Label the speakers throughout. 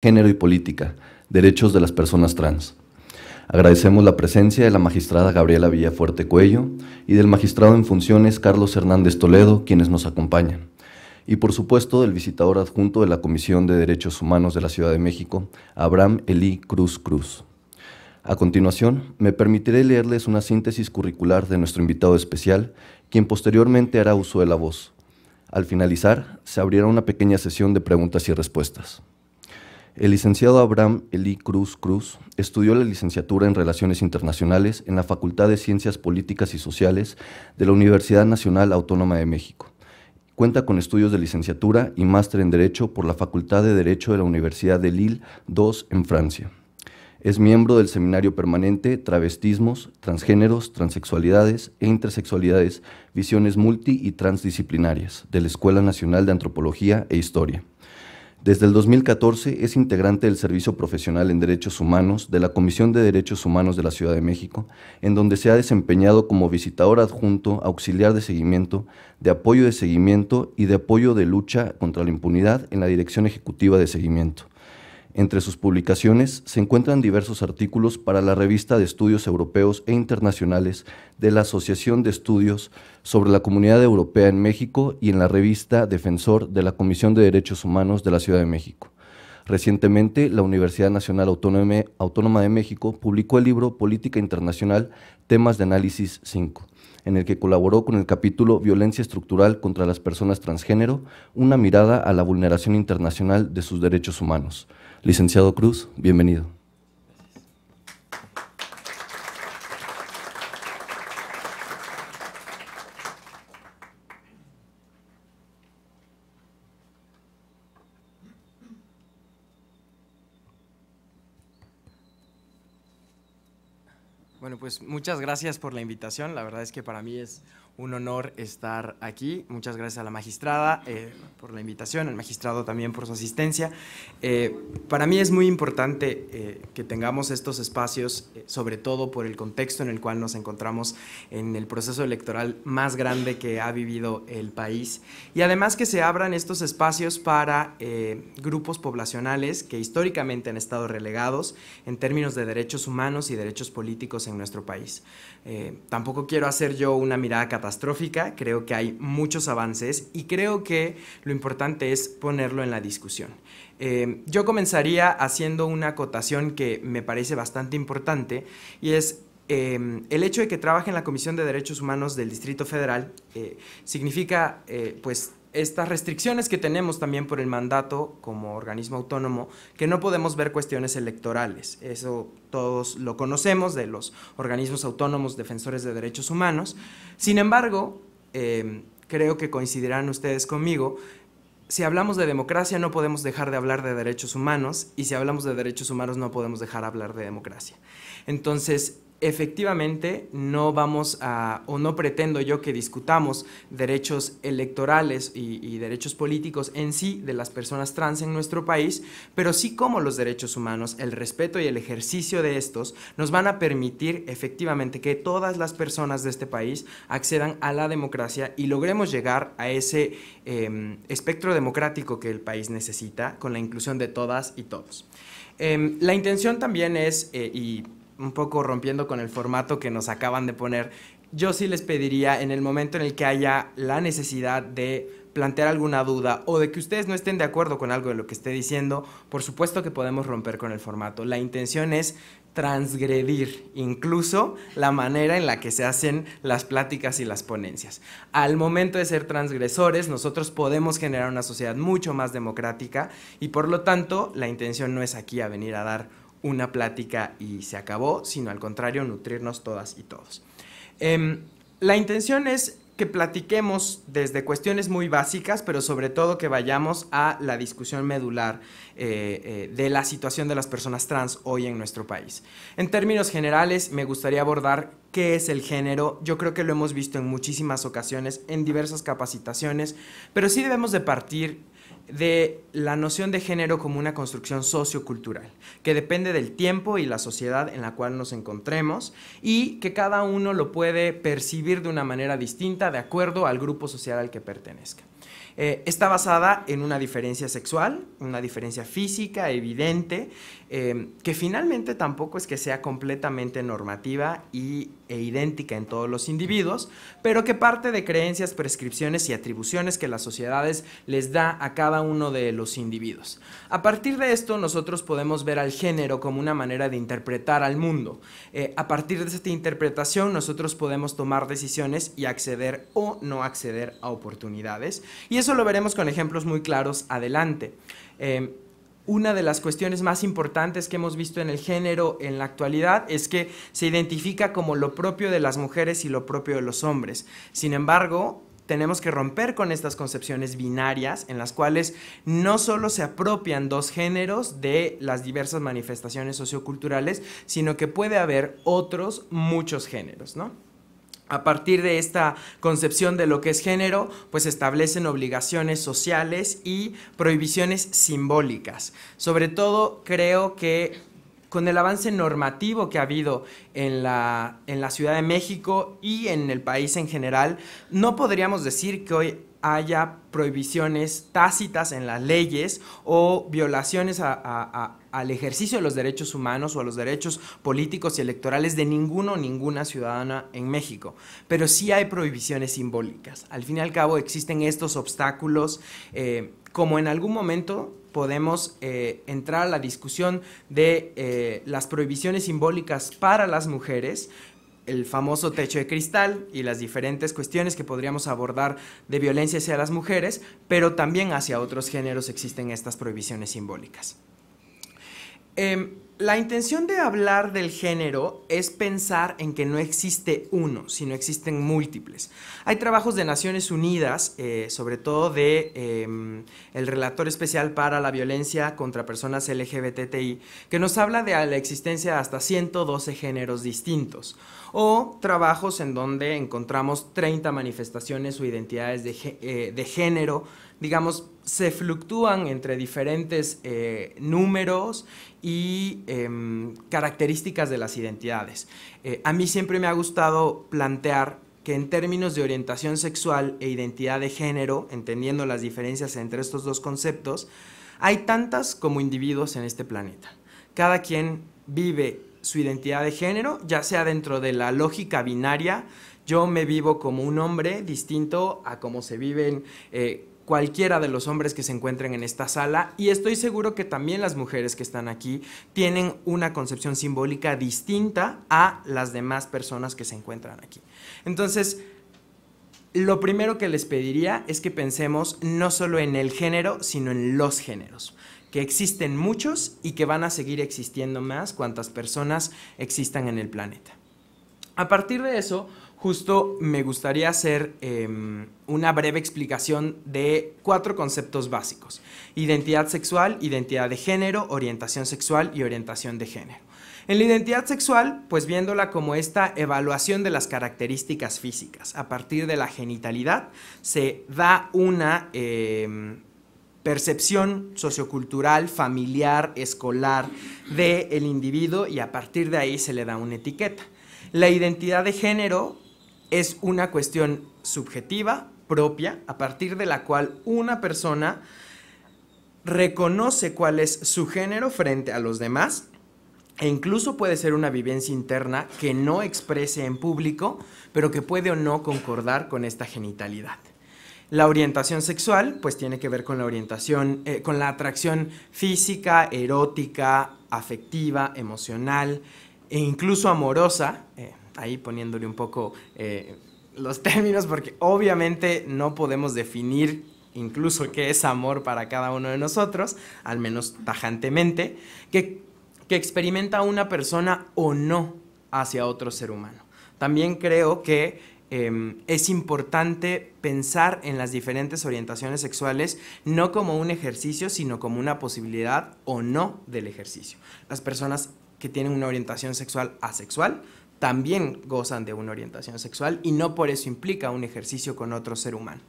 Speaker 1: Género y Política, Derechos de las Personas Trans. Agradecemos la presencia de la magistrada Gabriela Villafuerte Cuello y del magistrado en funciones Carlos Hernández Toledo, quienes nos acompañan. Y por supuesto del visitador adjunto de la Comisión de Derechos Humanos de la Ciudad de México, Abraham Elí Cruz Cruz. A continuación, me permitiré leerles una síntesis curricular de nuestro invitado especial, quien posteriormente hará uso de la voz. Al finalizar, se abrirá una pequeña sesión de preguntas y respuestas. El licenciado Abraham Elí Cruz Cruz estudió la licenciatura en Relaciones Internacionales en la Facultad de Ciencias Políticas y Sociales de la Universidad Nacional Autónoma de México. Cuenta con estudios de licenciatura y máster en Derecho por la Facultad de Derecho de la Universidad de Lille II en Francia. Es miembro del Seminario Permanente Travestismos, Transgéneros, Transexualidades e Intersexualidades, Visiones Multi y Transdisciplinarias de la Escuela Nacional de Antropología e Historia. Desde el 2014 es integrante del Servicio Profesional en Derechos Humanos de la Comisión de Derechos Humanos de la Ciudad de México, en donde se ha desempeñado como visitador adjunto, auxiliar de seguimiento, de apoyo de seguimiento y de apoyo de lucha contra la impunidad en la Dirección Ejecutiva de Seguimiento. Entre sus publicaciones se encuentran diversos artículos para la revista de estudios europeos e internacionales de la Asociación de Estudios sobre la Comunidad Europea en México y en la revista Defensor de la Comisión de Derechos Humanos de la Ciudad de México. Recientemente, la Universidad Nacional Autónoma de México publicó el libro Política Internacional, Temas de Análisis 5, en el que colaboró con el capítulo Violencia Estructural contra las Personas Transgénero, una mirada a la vulneración internacional de sus derechos humanos Licenciado Cruz, bienvenido.
Speaker 2: Bueno, pues muchas gracias por la invitación. La verdad es que para mí es un honor estar aquí. Muchas gracias a la magistrada eh, por la invitación, al magistrado también por su asistencia. Eh, para mí es muy importante eh, que tengamos estos espacios, sobre todo por el contexto en el cual nos encontramos en el proceso electoral más grande que ha vivido el país y además que se abran estos espacios para grupos poblacionales que históricamente han estado relegados en términos de derechos humanos y derechos políticos en nuestro país. tampoco quiero hacer yo una mirada catastrófica catastrófica, creo que hay muchos avances y creo que lo importante es ponerlo en la discusión. Eh, yo comenzaría haciendo una acotación que me parece bastante importante y es eh, el hecho de que trabaje en la Comisión de Derechos Humanos del Distrito Federal eh, significa pues estas restricciones que tenemos también por el mandato como organismo autónomo, que no podemos ver cuestiones electorales. Eso todos lo conocemos de los organismos autónomos defensores de derechos humanos. Sin embargo, eh, creo que coincidirán ustedes conmigo, si hablamos de democracia no podemos dejar de hablar de derechos humanos y si hablamos de derechos humanos no podemos dejar de hablar de democracia. Entonces, efectivamente no vamos a, o no pretendo yo que discutamos derechos electorales y, derechos políticos en sí de las personas trans en nuestro país, pero sí como los derechos humanos, el respeto y el ejercicio de estos nos van a permitir efectivamente que todas las personas de este país accedan a la democracia y logremos llegar a ese em, espectro democrático que el país necesita con la inclusión de todas y todos. Em, la intención también es, eh, y un poco rompiendo con el formato que nos acaban de poner, yo sí les pediría en el momento en el que haya la necesidad de plantear alguna duda o de que ustedes no estén de acuerdo con algo de lo que esté diciendo, por supuesto que podemos romper con el formato. La intención es transgredir incluso la manera en la que se hacen las pláticas y las ponencias. Al momento de ser transgresores, nosotros podemos generar una sociedad mucho más democrática y por lo tanto la intención no es aquí a venir a dar una plática y se acabó, sino al contrario, nutrirnos todas y todos. Em, la intención es que platiquemos desde cuestiones muy básicas, pero sobre todo que vayamos a la discusión medular eh, eh, de la situación de las personas trans hoy en nuestro país. En términos generales, me gustaría abordar qué es el género. Yo creo que lo hemos visto en muchísimas ocasiones, en diversas capacitaciones, pero sí debemos de partir de la noción de género como una construcción sociocultural, que depende del tiempo y la sociedad en la cual nos encontremos y que cada uno lo puede percibir de una manera distinta de acuerdo al grupo social al que pertenezca. Eh, está basada en una diferencia sexual, una diferencia física evidente, eh, que finalmente tampoco es que sea completamente normativa y, e idéntica en todos los individuos, pero que parte de creencias, prescripciones y atribuciones que las sociedades les da a cada uno de los individuos. A partir de esto, nosotros podemos ver al género como una manera de interpretar al mundo. Eh, a partir de esta interpretación, nosotros podemos tomar decisiones y acceder o no acceder a oportunidades. Y eso lo veremos con ejemplos muy claros adelante. Eh, una de las cuestiones más importantes que hemos visto en el género en la actualidad es que se identifica como lo propio de las mujeres y lo propio de los hombres. Sin embargo, tenemos que romper con estas concepciones binarias en las cuales no solo se apropian dos géneros de las diversas manifestaciones socioculturales, sino que puede haber otros muchos géneros, ¿no? A partir de esta concepción de lo que es género, pues establecen obligaciones sociales y prohibiciones simbólicas. Sobre todo creo que con el avance normativo que ha habido en la, en la Ciudad de México y en el país en general, no podríamos decir que hoy haya prohibiciones tácitas en las leyes o violaciones al ejercicio de los derechos humanos o a los derechos políticos y electorales de ninguno o ninguna ciudadana en México. Pero sí hay prohibiciones simbólicas. Al fin y al cabo existen estos obstáculos, eh, como en algún momento podemos eh, entrar a la discusión de eh, las prohibiciones simbólicas para las mujeres, el famoso techo de cristal y las diferentes cuestiones que podríamos abordar de violencia hacia las mujeres, pero también hacia otros géneros existen estas prohibiciones simbólicas. Em, la intención de hablar del género es pensar en que no existe uno, sino existen múltiples. Hay trabajos de Naciones Unidas, eh, sobre todo de em, el relator especial para la violencia contra personas LGBTI, que nos habla de la existencia de hasta 112 géneros distintos o trabajos en donde encontramos 30 manifestaciones o identidades de, eh, de género, digamos, se fluctúan entre diferentes eh, números y em, características de las identidades. Eh, a mí siempre me ha gustado plantear que en términos de orientación sexual e identidad de género, entendiendo las diferencias entre estos dos conceptos, hay tantas como individuos en este planeta. Cada quien vive su identidad de género, ya sea dentro de la lógica binaria, yo me vivo como un hombre distinto a cómo se viven eh, cualquiera de los hombres que se encuentren en esta sala y estoy seguro que también las mujeres que están aquí tienen una concepción simbólica distinta a las demás personas que se encuentran aquí. Entonces, lo primero que les pediría es que pensemos no solo en el género, sino en los géneros que existen muchos y que van a seguir existiendo más cuantas personas existan en el planeta. A partir de eso, justo me gustaría hacer em, una breve explicación de cuatro conceptos básicos. Identidad sexual, identidad de género, orientación sexual y orientación de género. En la identidad sexual, pues viéndola como esta evaluación de las características físicas. A partir de la genitalidad se da una em, percepción sociocultural, familiar, escolar del individuo y a partir de ahí se le da una etiqueta. La identidad de género es una cuestión subjetiva, propia, a partir de la cual una persona reconoce cuál es su género frente a los demás e incluso puede ser una vivencia interna que no exprese en público, pero que puede o no concordar con esta genitalidad. La orientación sexual, pues tiene que ver con la orientación, eh, con la atracción física, erótica, afectiva, emocional e incluso amorosa, eh, ahí poniéndole un poco eh, los términos, porque obviamente no podemos definir incluso qué es amor para cada uno de nosotros, al menos tajantemente, que, que experimenta una persona o no hacia otro ser humano. También creo que Em, es importante pensar en las diferentes orientaciones sexuales no como un ejercicio, sino como una posibilidad o no del ejercicio. Las personas que tienen una orientación sexual asexual también gozan de una orientación sexual y no por eso implica un ejercicio con otro ser humano.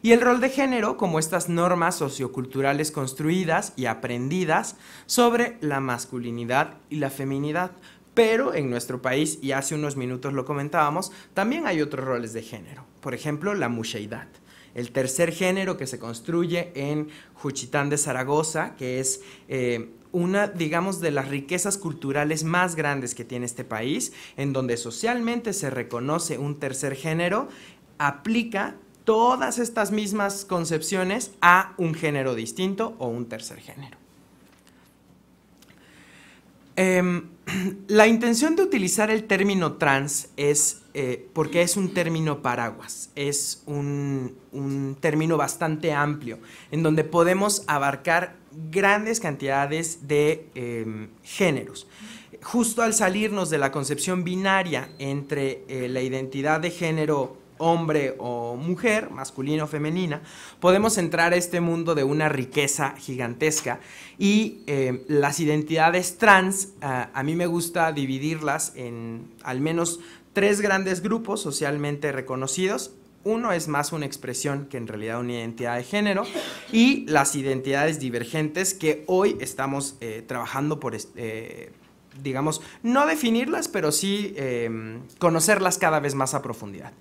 Speaker 2: Y el rol de género como estas normas socioculturales construidas y aprendidas sobre la masculinidad y la feminidad, pero en nuestro país, y hace unos minutos lo comentábamos, también hay otros roles de género. Por ejemplo, la musheidad. el tercer género que se construye en Juchitán de Zaragoza, que es eh, una, digamos, de las riquezas culturales más grandes que tiene este país, en donde socialmente se reconoce un tercer género, aplica todas estas mismas concepciones a un género distinto o un tercer género. Em, la intención de utilizar el término trans es eh, porque es un término paraguas, es un, término bastante amplio, en donde podemos abarcar grandes cantidades de em, géneros. Justo al salirnos de la concepción binaria entre eh, la identidad de género hombre o mujer, masculino o femenina, podemos entrar a este mundo de una riqueza gigantesca y eh, las identidades trans, a mí me gusta dividirlas en al menos tres grandes grupos socialmente reconocidos. Uno es más una expresión que en realidad una identidad de género y las identidades divergentes que hoy estamos eh, trabajando por... Eh, digamos, no definirlas, pero sí conocerlas cada vez más a profundidad.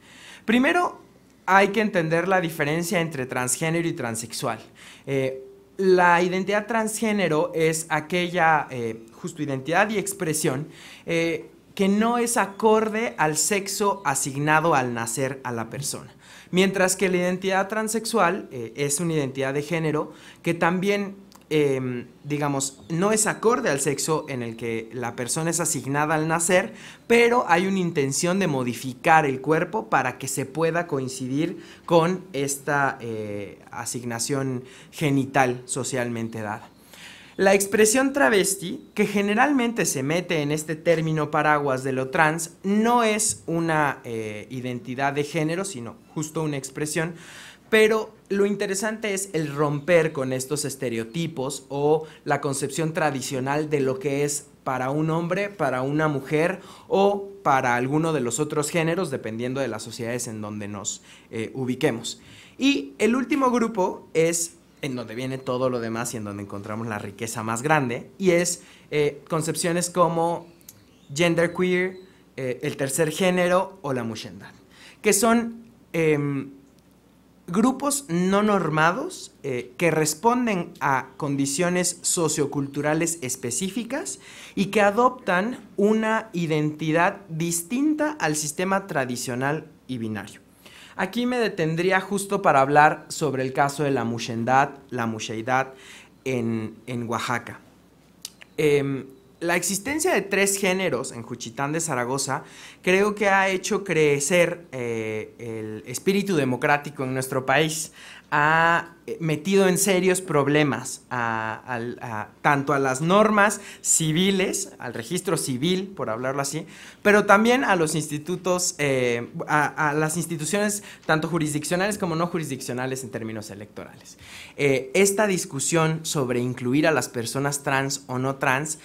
Speaker 2: Primero, hay que entender la diferencia entre transgénero y transexual. Eh, la identidad transgénero es aquella, eh, justo identidad y expresión, eh, que no es acorde al sexo asignado al nacer a la persona. Mientras que la identidad transexual es una identidad de género que también Em, digamos, no es acorde al sexo en el que la persona es asignada al nacer, pero hay una intención de modificar el cuerpo para que se pueda coincidir con esta eh, asignación genital socialmente dada. La expresión travesti, que generalmente se mete en este término paraguas de lo trans, no es una eh, identidad de género, sino justo una expresión, pero lo interesante es el romper con estos estereotipos o la concepción tradicional de lo que es para un hombre, para una mujer o para alguno de los otros géneros, dependiendo de las sociedades en donde nos eh, ubiquemos. Y el último grupo es en donde viene todo lo demás y en donde encontramos la riqueza más grande, y es eh, concepciones como genderqueer, eh, el tercer género o la mushendad, que son em, grupos no normados eh, que responden a condiciones socioculturales específicas y que adoptan una identidad distinta al sistema tradicional y binario. Aquí me detendría justo para hablar sobre el caso de la mushendad, la musheidad en, Oaxaca. Em, la existencia de tres géneros en Juchitán de Zaragoza creo que ha hecho crecer eh, el espíritu democrático en nuestro país. Ha eh, metido en serios problemas tanto a las normas civiles, al registro civil, por hablarlo así, pero también a los institutos, eh, a, las instituciones tanto jurisdiccionales como no jurisdiccionales en términos electorales. esta discusión sobre incluir a las personas trans o no trans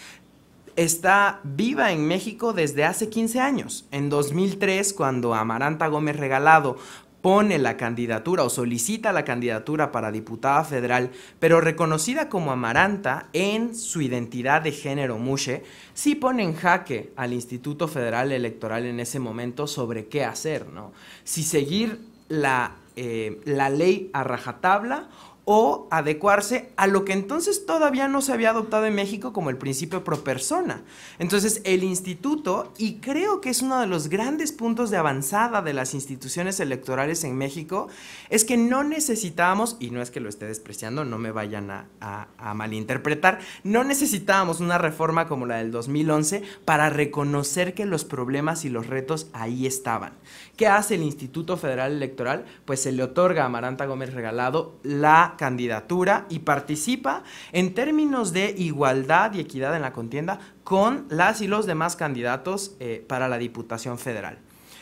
Speaker 2: está viva en México desde hace 15 años. En 2003, cuando Amaranta Gómez Regalado pone la candidatura o solicita la candidatura para diputada federal, pero reconocida como Amaranta en su identidad de género mushe, sí pone en jaque al Instituto Federal Electoral en ese momento sobre qué hacer, ¿no? Si seguir la, eh, la ley a rajatabla o adecuarse a lo que entonces todavía no se había adoptado en México como el principio pro persona. Entonces el instituto, y creo que es uno de los grandes puntos de avanzada de las instituciones electorales en México, es que no necesitábamos, y no es que lo esté despreciando, no me vayan a, malinterpretar, no necesitábamos una reforma como la del 2011 para reconocer que los problemas y los retos ahí estaban. ¿Qué hace el Instituto Federal Electoral? Pues se le otorga a Amaranta Gómez Regalado la candidatura y participa en términos de igualdad y equidad en la contienda con las y los demás candidatos eh, para la Diputación Federal.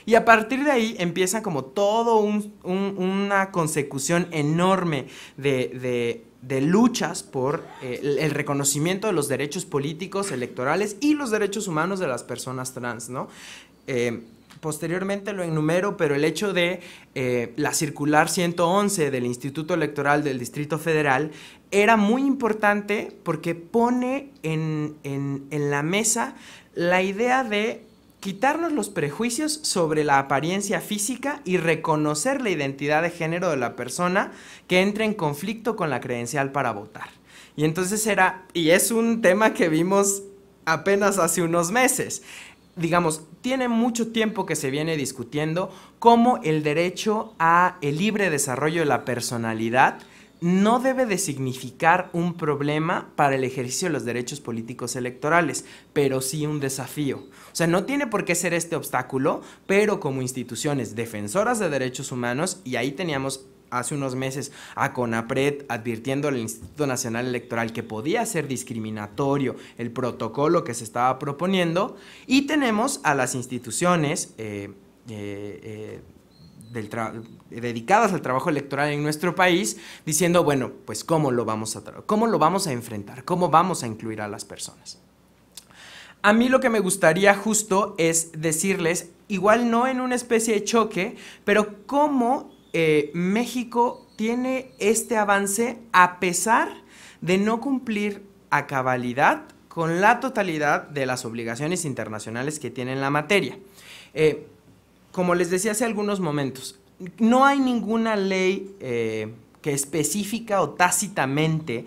Speaker 2: Y a partir de ahí empieza como todo una consecución enorme de, luchas por eh, el reconocimiento de los derechos políticos, electorales y los derechos humanos de las personas trans, ¿no? Eh, posteriormente lo enumero, pero el hecho de eh, la circular 111 del Instituto Electoral del Distrito Federal era muy importante porque pone en, la mesa la idea de quitarnos los prejuicios sobre la apariencia física y reconocer la identidad de género de la persona que entra en conflicto con la credencial para votar. Y entonces era, y es un tema que vimos apenas hace unos meses, digamos, tiene mucho tiempo que se viene discutiendo cómo el derecho a el libre desarrollo de la personalidad no debe de significar un problema para el ejercicio de los derechos políticos electorales, pero sí un desafío. O sea, no tiene por qué ser este obstáculo, pero como instituciones defensoras de derechos humanos, y ahí teníamos hace unos meses a CONAPRED advirtiendo al Instituto Nacional Electoral que podía ser discriminatorio el protocolo que se estaba proponiendo, y tenemos a las instituciones eh, eh, eh, dedicadas al trabajo electoral en nuestro país, diciendo, bueno, pues cómo lo vamos a, cómo lo vamos a enfrentar, cómo vamos a incluir a las personas. A mí lo que me gustaría justo es decirles, igual no en una especie de choque, pero cómo eh, México tiene este avance a pesar de no cumplir a cabalidad con la totalidad de las obligaciones internacionales que tiene en la materia. Eh, como les decía hace algunos momentos, no hay ninguna ley eh, que específica o tácitamente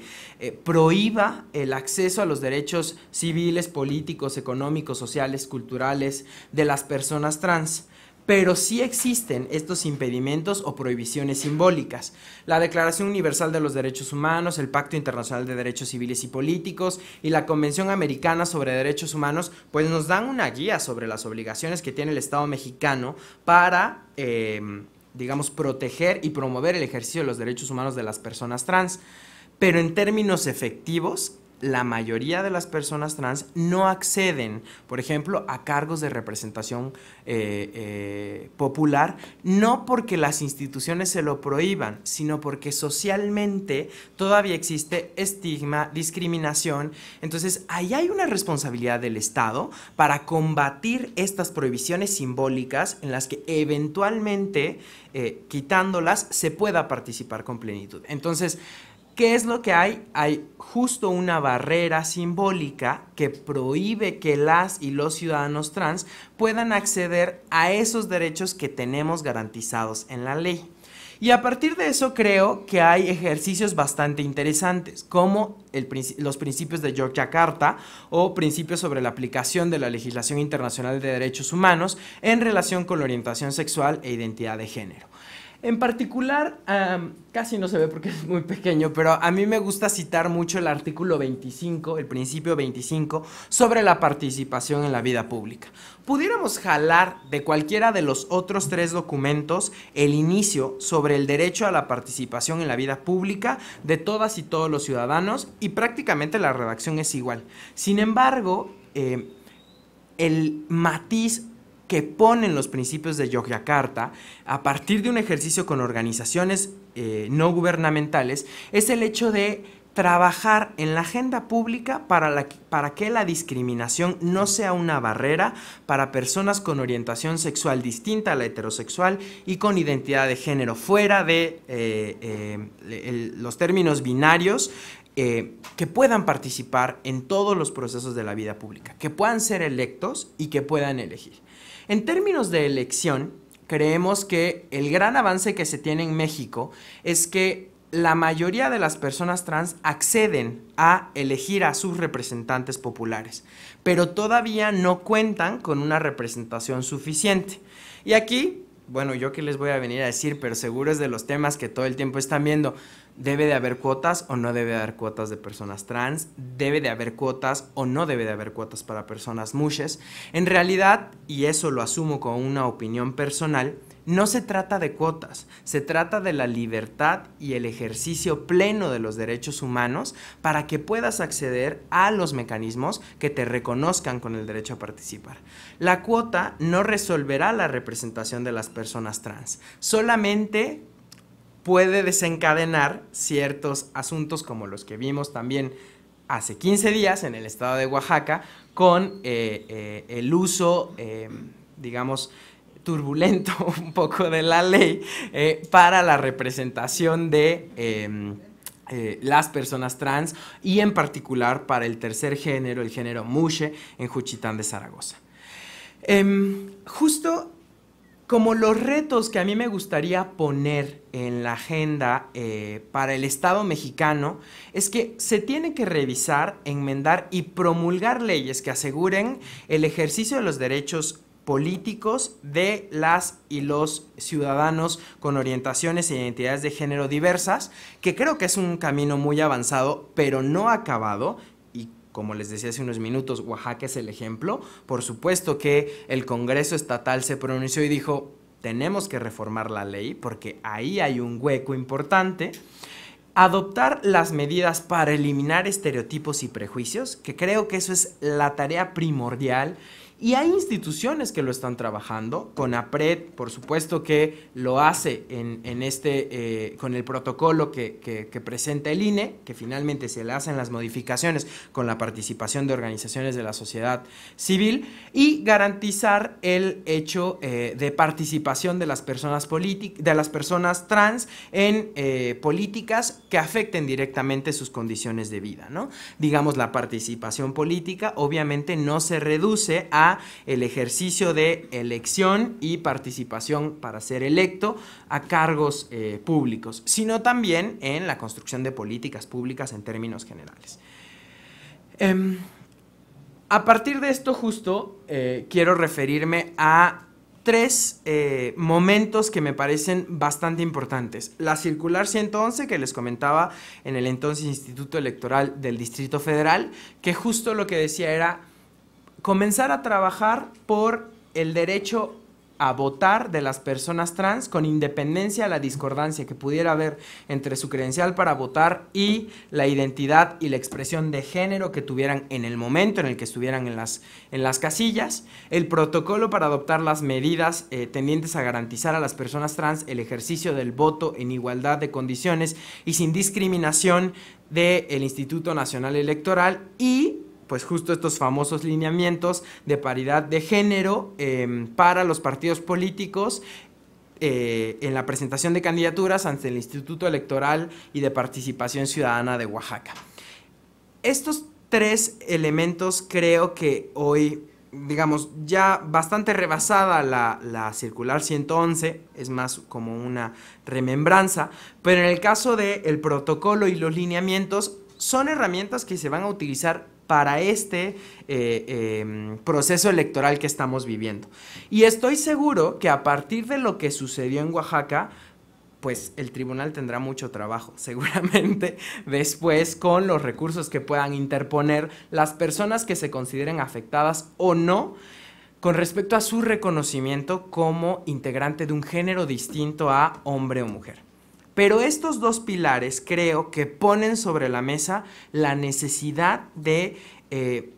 Speaker 2: prohíba el acceso a los derechos civiles, políticos, económicos, sociales, culturales de las personas trans pero sí existen estos impedimentos o prohibiciones simbólicas. La Declaración Universal de los Derechos Humanos, el Pacto Internacional de Derechos Civiles y Políticos y la Convención Americana sobre Derechos Humanos, pues nos dan una guía sobre las obligaciones que tiene el Estado mexicano para, em, digamos, proteger y promover el ejercicio de los derechos humanos de las personas trans. Pero en términos efectivos, la mayoría de las personas trans no acceden, por ejemplo, a cargos de representación eh, eh, popular, no porque las instituciones se lo prohíban, sino porque socialmente todavía existe estigma, discriminación. Entonces, ahí hay una responsabilidad del Estado para combatir estas prohibiciones simbólicas en las que eventualmente, eh, quitándolas, se pueda participar con plenitud. Entonces, ¿Qué es lo que hay? Hay justo una barrera simbólica que prohíbe que las y los ciudadanos trans puedan acceder a esos derechos que tenemos garantizados en la ley. Y a partir de eso creo que hay ejercicios bastante interesantes, como los principios de Yogyakarta o principios sobre la aplicación de la legislación internacional de derechos humanos en relación con la orientación sexual e identidad de género. En particular, casi no se ve porque es muy pequeño, pero a mí me gusta citar mucho el artículo 25, el principio 25, sobre la participación en la vida pública. Pudiéramos jalar de cualquiera de los otros tres documentos el inicio sobre el derecho a la participación en la vida pública de todas y todos los ciudadanos y prácticamente la redacción es igual. Sin embargo, eh, el matiz que ponen los principios de Yogyakarta a partir de un ejercicio con organizaciones eh, no gubernamentales es el hecho de trabajar en la agenda pública para, para, que la discriminación no sea una barrera para personas con orientación sexual distinta a la heterosexual y con identidad de género, fuera de eh, eh, los términos binarios, que puedan participar en todos los procesos de la vida pública, que puedan ser electos y que puedan elegir. En términos de elección, creemos que el gran avance que se tiene en México es que la mayoría de las personas trans acceden a elegir a sus representantes populares, pero todavía no cuentan con una representación suficiente. Y aquí, bueno, yo que les voy a venir a decir, pero seguro es de los temas que todo el tiempo están viendo debe de haber cuotas o no debe de haber cuotas de personas trans, debe de haber cuotas o no debe de haber cuotas para personas mushes. En realidad, y eso lo asumo como una opinión personal, no se trata de cuotas, se trata de la libertad y el ejercicio pleno de los derechos humanos para que puedas acceder a los mecanismos que te reconozcan con el derecho a participar. La cuota no resolverá la representación de las personas trans, solamente puede desencadenar ciertos asuntos como los que vimos también hace 15 días en el estado de Oaxaca con eh, eh, el uso, eh, digamos, turbulento un poco de la ley para la representación de em, las personas trans y en particular para el tercer género, el género Mushe, en Juchitán de Zaragoza. Em, justo como los retos que a mí me gustaría poner en la agenda eh, para el Estado mexicano es que se tiene que revisar, enmendar y promulgar leyes que aseguren el ejercicio de los derechos políticos de las y los ciudadanos con orientaciones e identidades de género diversas, que creo que es un camino muy avanzado, pero no acabado, como les decía hace unos minutos, Oaxaca es el ejemplo. Por supuesto que el Congreso Estatal se pronunció y dijo, tenemos que reformar la ley porque ahí hay un hueco importante. Adoptar las medidas para eliminar estereotipos y prejuicios, que creo que eso es la tarea primordial y hay instituciones que lo están trabajando, con APRED, por supuesto que lo hace en, este, eh, con el protocolo que, presenta el INE, que finalmente se le hacen las modificaciones con la participación de organizaciones de la sociedad civil, y garantizar el hecho eh, de participación de las personas, de las personas trans en eh, políticas que afecten directamente sus condiciones de vida. ¿no? Digamos, la participación política obviamente no se reduce a el ejercicio de elección y participación para ser electo a cargos eh, públicos, sino también en la construcción de políticas públicas en términos generales. Em, a partir de esto justo eh, quiero referirme a tres eh, momentos que me parecen bastante importantes. La circular 111 que les comentaba en el entonces Instituto Electoral del Distrito Federal, que justo lo que decía era comenzar a trabajar por el derecho a votar de las personas trans con independencia de la discordancia que pudiera haber entre su credencial para votar y la identidad y la expresión de género que tuvieran en el momento en el que estuvieran en las, en las casillas, el protocolo para adoptar las medidas eh, tendientes a garantizar a las personas trans el ejercicio del voto en igualdad de condiciones y sin discriminación del Instituto Nacional Electoral y pues justo estos famosos lineamientos de paridad de género em, para los partidos políticos eh, en la presentación de candidaturas ante el Instituto Electoral y de Participación Ciudadana de Oaxaca. Estos tres elementos creo que hoy, digamos, ya bastante rebasada la, circular 111, es más como una remembranza, pero en el caso del protocolo y los lineamientos, son herramientas que se van a utilizar para este eh, em, proceso electoral que estamos viviendo. Y estoy seguro que a partir de lo que sucedió en Oaxaca, pues el tribunal tendrá mucho trabajo, seguramente después con los recursos que puedan interponer las personas que se consideren afectadas o no con respecto a su reconocimiento como integrante de un género distinto a hombre o mujer. Pero estos dos pilares creo que ponen sobre la mesa la necesidad de eh,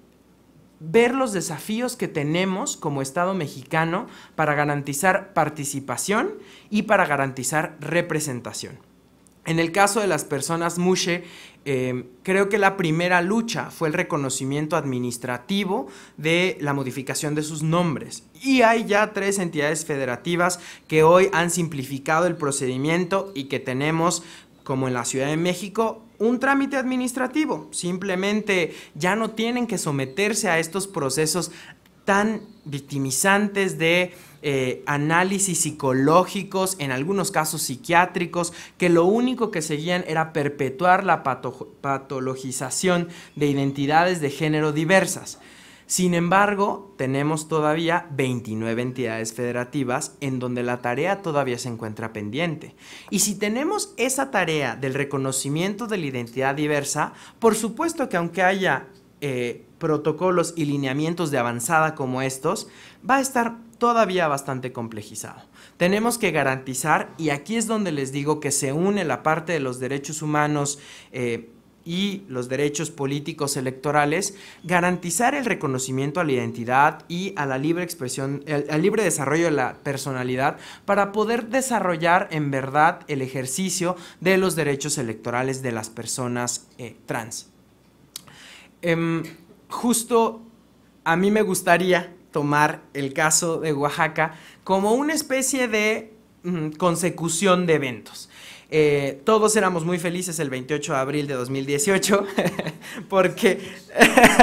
Speaker 2: ver los desafíos que tenemos como Estado mexicano para garantizar participación y para garantizar representación. En el caso de las personas Mushe, eh, creo que la primera lucha fue el reconocimiento administrativo de la modificación de sus nombres. Y hay ya tres entidades federativas que hoy han simplificado el procedimiento y que tenemos, como en la Ciudad de México, un trámite administrativo. Simplemente ya no tienen que someterse a estos procesos tan victimizantes de eh, análisis psicológicos, en algunos casos psiquiátricos, que lo único que seguían era perpetuar la patologización de identidades de género diversas. Sin embargo, tenemos todavía 29 entidades federativas en donde la tarea todavía se encuentra pendiente. Y si tenemos esa tarea del reconocimiento de la identidad diversa, por supuesto que aunque haya eh, protocolos y lineamientos de avanzada como estos, va a estar todavía bastante complejizado. Tenemos que garantizar, y aquí es donde les digo que se une la parte de los derechos humanos eh, y los derechos políticos electorales, garantizar el reconocimiento a la identidad y a la libre expresión, al libre desarrollo de la personalidad para poder desarrollar en verdad el ejercicio de los derechos electorales de las personas eh, trans. Em, justo a mí me gustaría tomar el caso de Oaxaca como una especie de mm, consecución de eventos. Eh, todos éramos muy felices el 28 de abril de 2018 porque,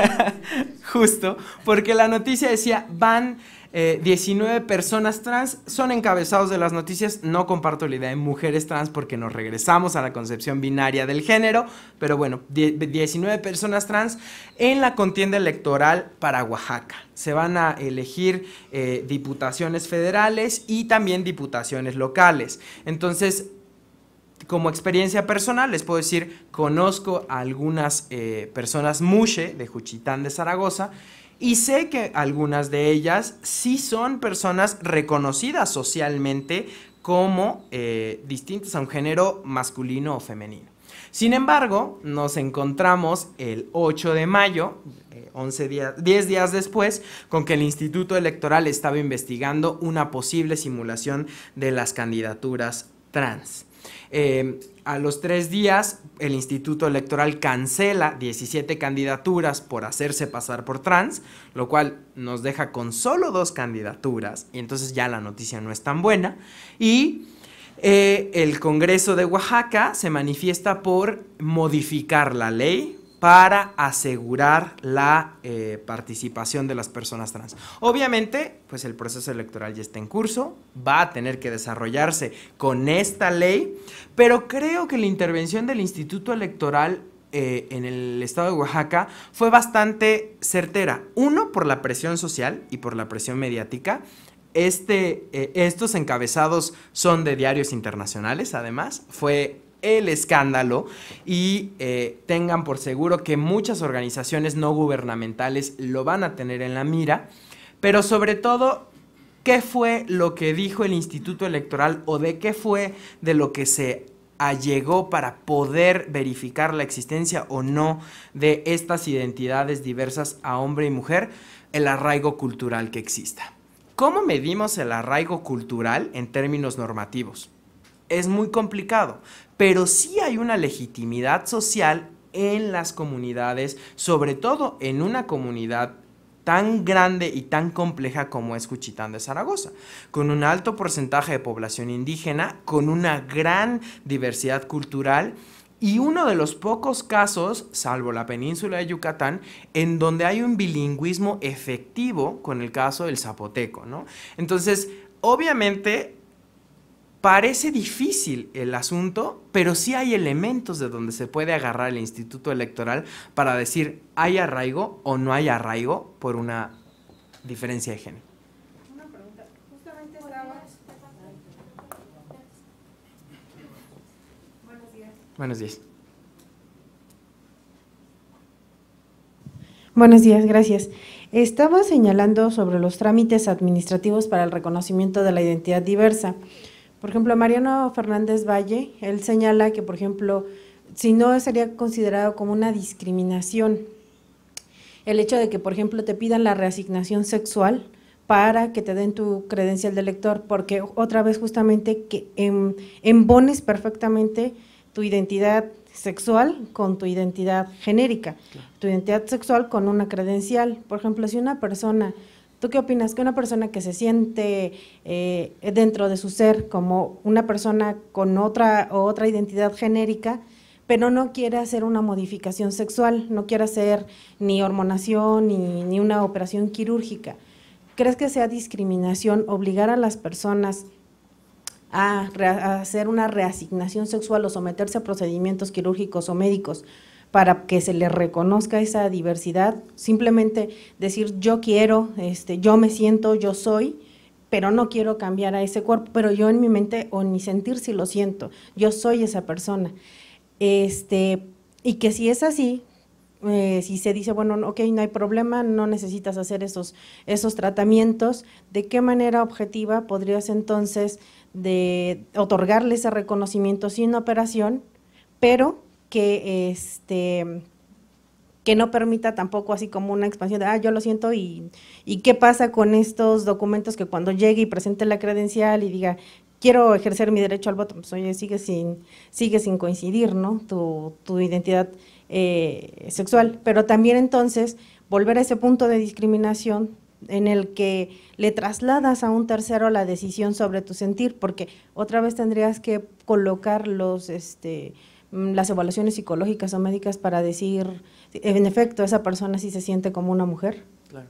Speaker 2: justo, porque la noticia decía, van 19 eh, personas trans son encabezados de las noticias. No comparto la idea de mujeres trans porque nos regresamos a la concepción binaria del género, pero bueno, 19 personas trans en la contienda electoral para Oaxaca. Se van a elegir eh, diputaciones federales y también diputaciones locales. Entonces, como experiencia personal, les puedo decir, conozco a algunas eh, personas mushe de Juchitán de Zaragoza y sé que algunas de ellas sí son personas reconocidas socialmente como eh, distintas a un género masculino o femenino. Sin embargo, nos encontramos el 8 de mayo, 11 eh, días, 10 días después, con que el Instituto Electoral estaba investigando una posible simulación de las candidaturas trans. Eh, a los tres días, el Instituto Electoral cancela 17 candidaturas por hacerse pasar por trans, lo cual nos deja con solo dos candidaturas, y entonces ya la noticia no es tan buena. Y eh, el Congreso de Oaxaca se manifiesta por modificar la ley para asegurar la eh, participación de las personas trans. Obviamente, pues el proceso electoral ya está en curso, va a tener que desarrollarse con esta ley, pero creo que la intervención del Instituto Electoral eh, en el estado de Oaxaca fue bastante certera. Uno, por la presión social y por la presión mediática. Este, eh, estos encabezados son de diarios internacionales, además. Fue el escándalo y eh, tengan por seguro que muchas organizaciones no gubernamentales lo van a tener en la mira, pero sobre todo, ¿qué fue lo que dijo el Instituto Electoral o de qué fue de lo que se allegó para poder verificar la existencia o no de estas identidades diversas a hombre y mujer? El arraigo cultural que exista. ¿Cómo medimos el arraigo cultural en términos normativos? Es muy complicado, pero sí hay una legitimidad social en las comunidades, sobre todo en una comunidad tan grande y tan compleja como es Cuchitán de Zaragoza, con un alto porcentaje de población indígena, con una gran diversidad cultural y uno de los pocos casos, salvo la península de Yucatán, en donde hay un bilingüismo efectivo con el caso del zapoteco, ¿no? Entonces, obviamente Parece difícil el asunto, pero sí hay elementos de donde se puede agarrar el Instituto Electoral para decir hay arraigo o no hay arraigo por una diferencia de género. Una pregunta. Justamente Buenos días. Buenos días.
Speaker 3: Buenos días, gracias. Estaba señalando sobre los trámites administrativos para el reconocimiento de la identidad diversa. Por ejemplo, Mariano Fernández Valle, él señala que, por ejemplo, si no sería considerado como una discriminación el hecho de que, por ejemplo, te pidan la reasignación sexual para que te den tu credencial de lector, porque otra vez justamente que em, embones perfectamente tu identidad sexual con tu identidad genérica, tu identidad sexual con una credencial. Por ejemplo, si una persona ¿Tú qué opinas? Que una persona que se siente eh, dentro de su ser como una persona con otra, otra identidad genérica, pero no quiere hacer una modificación sexual, no quiere hacer ni hormonación ni, una operación quirúrgica. ¿Crees que sea discriminación obligar a las personas a hacer una reasignación sexual o someterse a procedimientos quirúrgicos o médicos para que se le reconozca esa diversidad, simplemente decir yo quiero, este, yo me siento, yo soy, pero no quiero cambiar a ese cuerpo, pero yo en mi mente o en mi sentir sí lo siento, yo soy esa persona. Este, y que si es así, eh, si se dice, bueno, ok, no hay problema, no necesitas hacer esos, esos tratamientos, ¿de qué manera objetiva podrías entonces de otorgarle ese reconocimiento sin operación, pero que este que no permita tampoco así como una expansión de, ah, yo lo siento y, y qué pasa con estos documentos que cuando llegue y presente la credencial y diga, quiero ejercer mi derecho al voto, pues oye, sigue sin, sigue sin coincidir, ¿no? Tu, tu identidad eh, sexual. Pero también entonces volver a ese punto de discriminación en el que le trasladas a un tercero la decisión sobre tu sentir, porque otra vez tendrías que colocar los, este, las evaluaciones psicológicas o médicas para decir, en efecto, esa persona sí se siente como una mujer?
Speaker 2: Claro.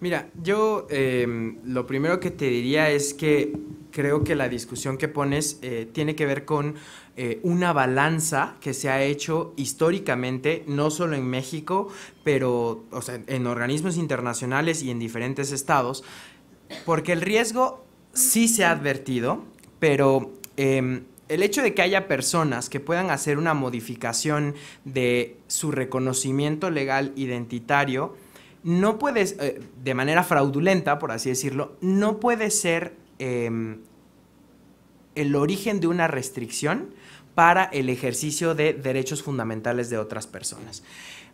Speaker 2: Mira, yo em, lo primero que te diría es que creo que la discusión que pones eh, tiene que ver con eh, una balanza que se ha hecho históricamente, no solo en México, pero en organismos internacionales y en diferentes estados, porque el riesgo sí se ha advertido, pero em, el hecho de que haya personas que puedan hacer una modificación de su reconocimiento legal identitario, no puede, eh, de manera fraudulenta, por así decirlo, no puede ser em, el origen de una restricción para el ejercicio de derechos fundamentales de otras personas.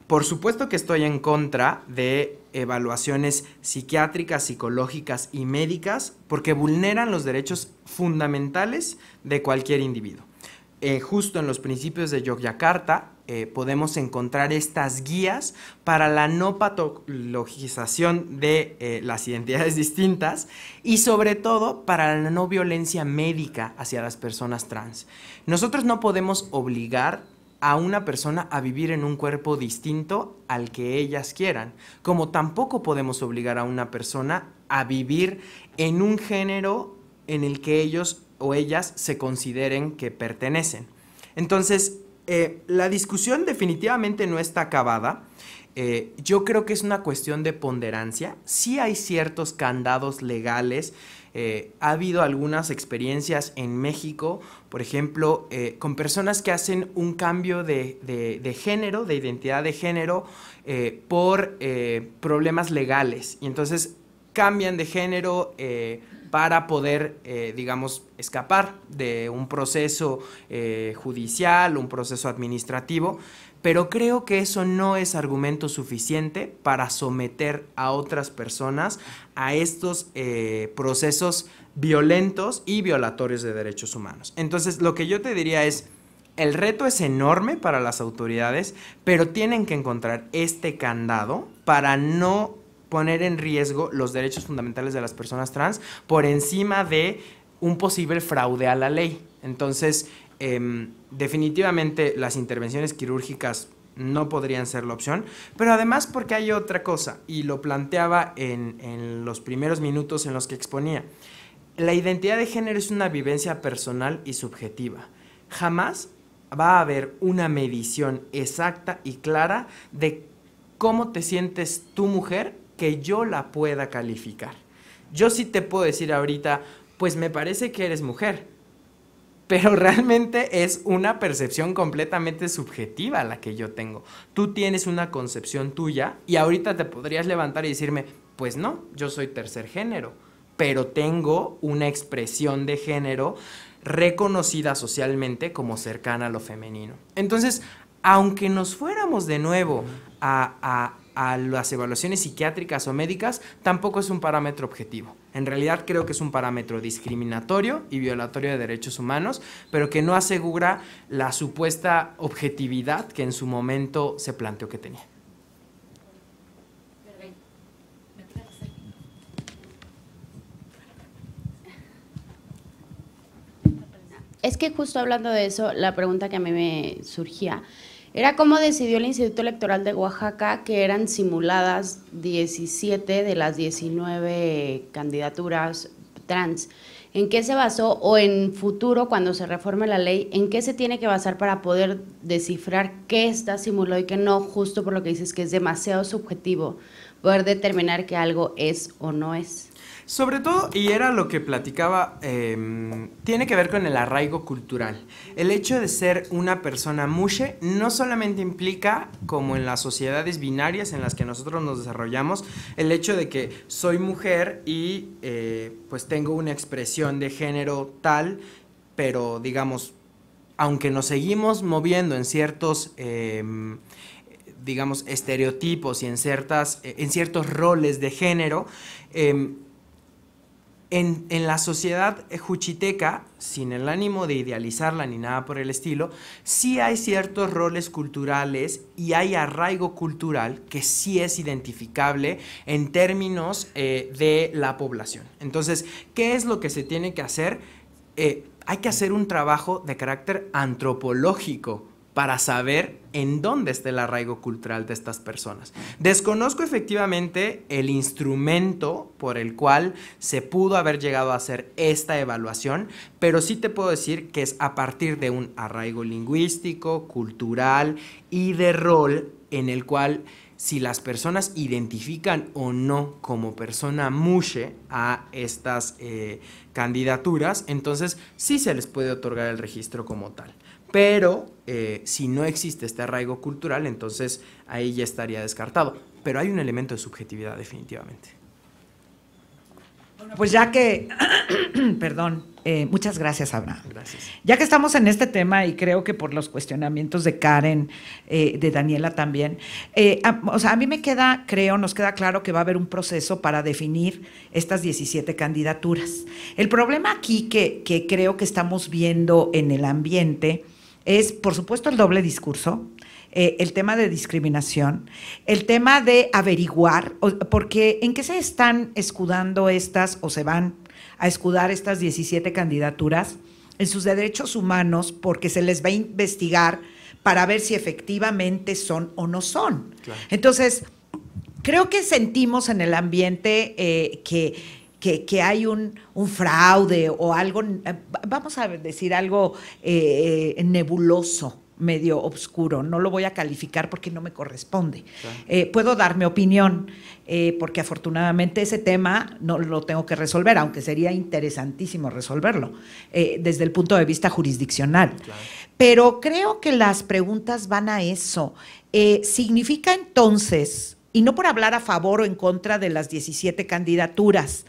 Speaker 2: Por supuesto que estoy en contra de evaluaciones psiquiátricas, psicológicas y médicas porque vulneran los derechos fundamentales de cualquier individuo. Eh, justo en los principios de Yogyakarta eh, podemos encontrar estas guías para la no patologización de eh, las identidades distintas y sobre todo para la no violencia médica hacia las personas trans. Nosotros no podemos obligar a una persona a vivir en un cuerpo distinto al que ellas quieran, como tampoco podemos obligar a una persona a vivir en un género en el que ellos o ellas se consideren que pertenecen. Entonces, eh, la discusión definitivamente no está acabada. Eh, yo creo que es una cuestión de ponderancia. Sí hay ciertos candados legales. Eh, ha habido algunas experiencias en México, por ejemplo, con personas que hacen un cambio de, de género, de identidad de género, por problemas legales. Y entonces cambian de género para poder, eh, digamos, escapar de un proceso eh, judicial, un proceso administrativo, pero creo que eso no es argumento suficiente para someter a otras personas a estos eh, procesos violentos y violatorios de derechos humanos. Entonces, lo que yo te diría es, el reto es enorme para las autoridades, pero tienen que encontrar este candado para no poner en riesgo los derechos fundamentales de las personas trans por encima de un posible fraude a la ley. Entonces, em, definitivamente las intervenciones quirúrgicas no podrían ser la opción, pero además porque hay otra cosa, y lo planteaba en, los primeros minutos en los que exponía. La identidad de género es una vivencia personal y subjetiva. Jamás va a haber una medición exacta y clara de cómo te sientes tu mujer que yo la pueda calificar. Yo sí te puedo decir ahorita, pues me parece que eres mujer, pero realmente es una percepción completamente subjetiva la que yo tengo. Tú tienes una concepción tuya y ahorita te podrías levantar y decirme, pues no, yo soy tercer género, pero tengo una expresión de género reconocida socialmente como cercana a lo femenino. Entonces, aunque nos fuéramos de nuevo a, a las evaluaciones psiquiátricas o médicas tampoco es un parámetro objetivo. En realidad creo que es un parámetro discriminatorio y violatorio de derechos humanos, pero que no asegura la supuesta objetividad que en su momento se planteó que tenía.
Speaker 4: Es que justo hablando de eso, la pregunta que a mí me surgía era como decidió el Instituto Electoral de Oaxaca que eran simuladas 17 de las 19 candidaturas trans. ¿En qué se basó o en futuro, cuando se reforme la ley, en qué se tiene que basar para poder descifrar qué está simulado y qué no, justo por lo que dices que es demasiado subjetivo, poder determinar que algo es o no es?
Speaker 2: Sobre todo, y era lo que platicaba, em, tiene que ver con el arraigo cultural. El hecho de ser una persona mushe no solamente implica, como en las sociedades binarias en las que nosotros nos desarrollamos, el hecho de que soy mujer y eh, pues tengo una expresión de género tal, pero digamos, aunque nos seguimos moviendo en ciertos... Em, digamos, estereotipos y en, ciertas, en ciertos roles de género, em, en, la sociedad juchiteca, sin el ánimo de idealizarla ni nada por el estilo, sí hay ciertos roles culturales y hay arraigo cultural que sí es identificable en términos eh, de la población. Entonces, ¿qué es lo que se tiene que hacer? Eh, hay que hacer un trabajo de carácter antropológico para saber en dónde está el arraigo cultural de estas personas. Desconozco efectivamente el instrumento por el cual se pudo haber llegado a hacer esta evaluación, pero sí te puedo decir que es a partir de un arraigo lingüístico, cultural y de rol en el cual si las personas identifican o no como persona mushe a estas eh, candidaturas, entonces sí se les puede otorgar el registro como tal. Pero eh, si no existe este arraigo cultural, entonces ahí ya estaría descartado. Pero hay un elemento de subjetividad definitivamente.
Speaker 5: Pues ya que, perdón, eh, muchas gracias, Abraham.
Speaker 2: Gracias.
Speaker 5: Ya que estamos en este tema y creo que por los cuestionamientos de Karen, eh, de Daniela también, eh, a, o sea, a mí me queda, creo, nos queda claro que va a haber un proceso para definir estas 17 candidaturas. El problema aquí que, que creo que estamos viendo en el ambiente es, por supuesto, el doble discurso, eh, el tema de discriminación, el tema de averiguar, porque ¿en qué se están escudando estas o se van a escudar estas 17 candidaturas? En sus derechos humanos, porque se les va a investigar para ver si efectivamente son o no son.
Speaker 2: Claro.
Speaker 5: Entonces, creo que sentimos en el ambiente eh, que, que, que, hay un, un, fraude o algo, eh, vamos a decir algo eh, nebuloso medio oscuro. No lo voy a calificar porque no me corresponde. Claro. Eh, puedo dar mi opinión, eh, porque afortunadamente ese tema no lo tengo que resolver, aunque sería interesantísimo resolverlo eh, desde el punto de vista jurisdiccional. Claro. Pero creo que las preguntas van a eso. ¿Significa entonces, y no por hablar a favor o en contra de las 17 candidaturas,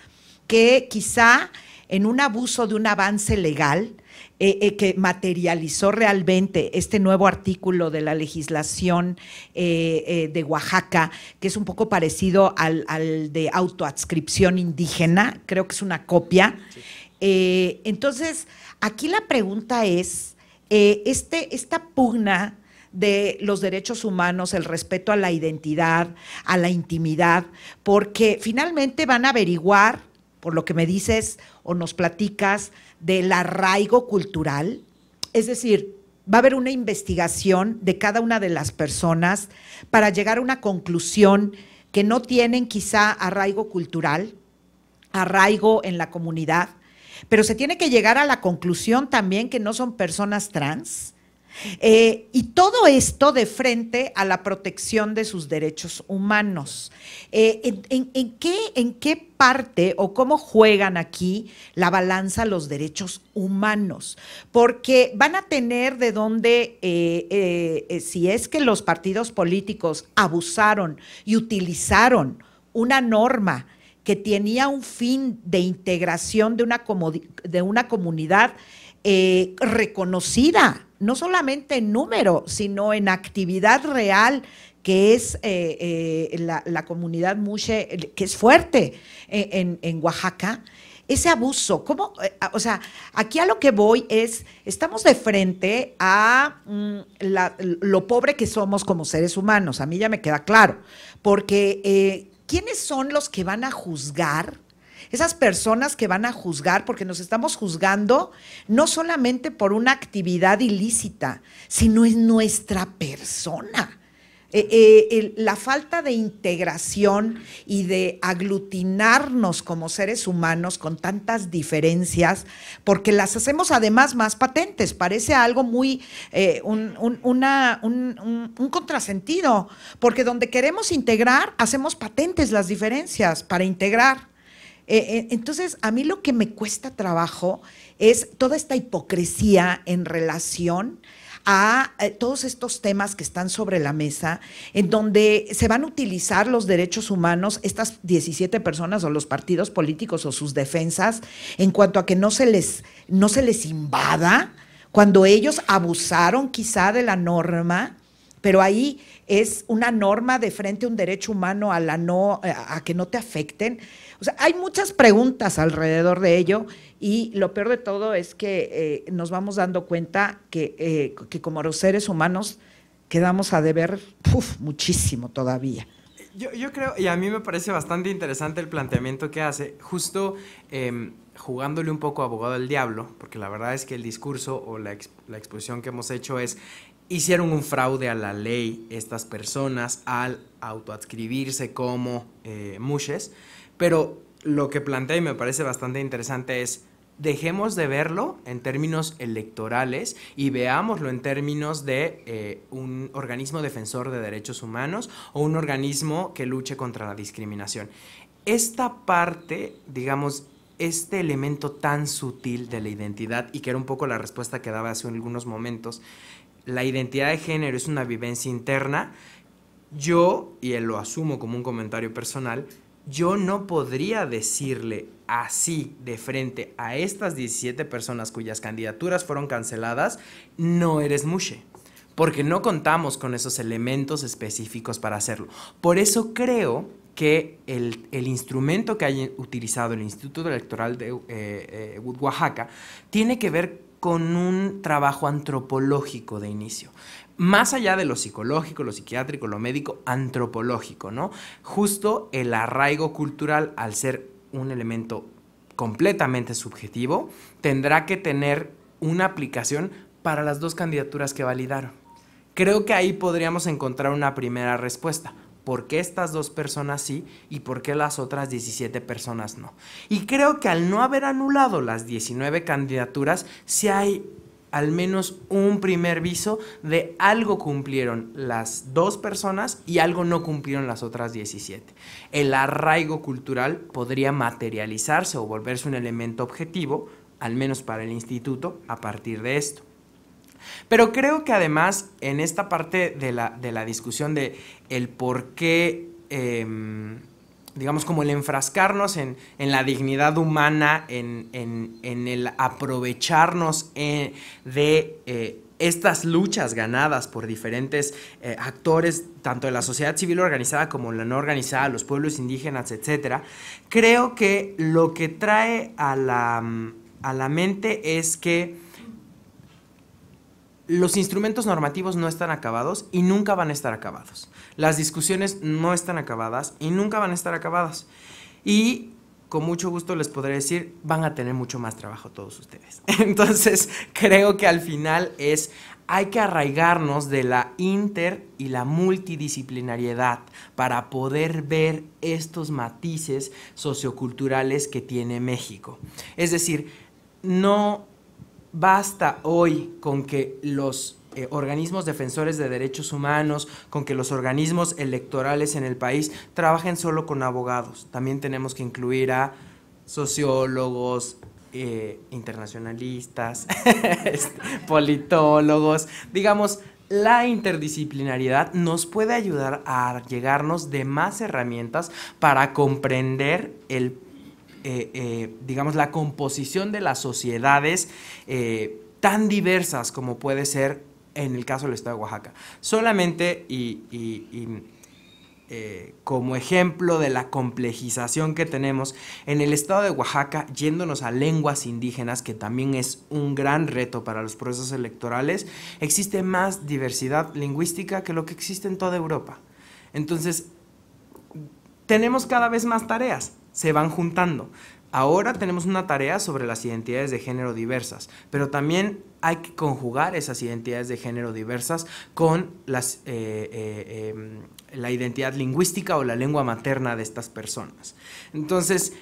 Speaker 5: que quizá en un abuso de un avance legal, eh, eh, que materializó realmente este nuevo artículo de la legislación eh, de Oaxaca, que es un poco parecido al, al, de autoadscripción indígena, creo que es una copia. Sí. Entonces, aquí la pregunta es, este, esta pugna de los derechos humanos, el respeto a la identidad, a la intimidad, porque finalmente van a averiguar, por lo que me dices o nos platicas, del arraigo cultural, es decir, va a haber una investigación de cada una de las personas para llegar a una conclusión que no tienen quizá arraigo cultural, arraigo en la comunidad, pero se tiene que llegar a la conclusión también que no son personas trans. Eh, y todo esto de frente a la protección de sus derechos humanos. Eh, en, qué, ¿En qué parte o cómo juegan aquí la balanza los derechos humanos? Porque van a tener de dónde, eh, si es que los partidos políticos abusaron y utilizaron una norma que tenía un fin de integración de una, de una comunidad reconocida, no solamente en número, sino en actividad real, que es eh, eh, la, comunidad Mushe, que es fuerte en, en Oaxaca. Ese abuso, ¿cómo? O sea, aquí a lo que voy es, estamos de frente a mm, la, lo pobre que somos como seres humanos, a mí ya me queda claro, porque ¿quiénes son los que van a juzgar? Esas personas que van a juzgar, porque nos estamos juzgando no solamente por una actividad ilícita, sino en nuestra persona. Eh, eh, la falta de integración y de aglutinarnos como seres humanos con tantas diferencias, porque las hacemos además más patentes, parece algo muy, eh, un, un, contrasentido, porque donde queremos integrar, hacemos patentes las diferencias para integrar. Entonces, a mí lo que me cuesta trabajo es toda esta hipocresía en relación a eh, todos estos temas que están sobre la mesa, en donde se van a utilizar los derechos humanos, estas 17 personas o los partidos políticos o sus defensas, en cuanto a que no se les, no se les invada, cuando ellos abusaron quizá de la norma, pero ahí es una norma de frente a un derecho humano a, la no, a que no te afecten. O sea, hay muchas preguntas alrededor de ello y lo peor de todo es que eh, nos vamos dando cuenta que, eh, que, como los seres humanos quedamos a deber muchísimo todavía.
Speaker 2: Yo, yo, creo, y a mí me parece bastante interesante el planteamiento que hace, justo eh, jugándole un poco abogado del diablo, porque la verdad es que el discurso o la, la exposición que hemos hecho es hicieron un fraude a la ley estas personas al autoadscribirse como eh, mushes, pero lo que plantea y me parece bastante interesante es dejemos de verlo en términos electorales y veámoslo en términos de eh, un organismo defensor de derechos humanos o un organismo que luche contra la discriminación. Esta parte, digamos, este elemento tan sutil de la identidad y que era un poco la respuesta que daba hace algunos momentos, la identidad de género es una vivencia interna, yo, y lo asumo como un comentario personal, yo no podría decirle así de frente a estas 17 personas cuyas candidaturas fueron canceladas, no eres mushe, porque no contamos con esos elementos específicos para hacerlo. Por eso creo que el, instrumento que haya utilizado el Instituto Electoral de eh, eh, Oaxaca tiene que ver con un trabajo antropológico de inicio más allá de lo psicológico, lo psiquiátrico, lo médico, antropológico, ¿no? Justo el arraigo cultural, al ser un elemento completamente subjetivo, tendrá que tener una aplicación para las dos candidaturas que validaron. Creo que ahí podríamos encontrar una primera respuesta. ¿Por qué estas dos personas sí y por qué las otras 17 personas no? Y creo que al no haber anulado las 19 candidaturas, si hay al menos un primer viso de algo cumplieron las dos personas y algo no cumplieron las otras 17. El arraigo cultural podría materializarse o volverse un elemento objetivo, al menos para el instituto, a partir de esto. Pero creo que además en esta parte de la, discusión de el por qué... Em, digamos, como el enfrascarnos en, la dignidad humana, en, el aprovecharnos eh, de eh, estas luchas ganadas por diferentes eh, actores, tanto de la sociedad civil organizada como la no organizada, los pueblos indígenas, etc., creo que lo que trae a la, a la mente es que los instrumentos normativos no están acabados y nunca van a estar acabados. Las discusiones no están acabadas y nunca van a estar acabadas. Y con mucho gusto les podré decir, van a tener mucho más trabajo todos ustedes. Entonces, creo que al final es, hay que arraigarnos de la inter y la multidisciplinariedad para poder ver estos matices socioculturales que tiene México. Es decir, no basta hoy con que los eh, organismos defensores de derechos humanos, con que los organismos electorales en el país trabajen solo con abogados. También tenemos que incluir a sociólogos, eh, internacionalistas, este, politólogos, digamos, la interdisciplinariedad nos puede ayudar a llegarnos de más herramientas para comprender el eh, digamos, la composición de las sociedades tan diversas como puede ser en el caso del Estado de Oaxaca. Solamente y, como ejemplo de la complejización que tenemos en el Estado de Oaxaca, yéndonos a lenguas indígenas, que también es un gran reto para los procesos electorales, existe más diversidad lingüística que lo que existe en toda Europa. Entonces, tenemos cada vez más tareas se van juntando. Ahora tenemos una tarea sobre las identidades de género diversas, pero también hay que conjugar esas identidades de género diversas con las, eh, eh, em, la identidad lingüística o la lengua materna de estas personas. Entonces,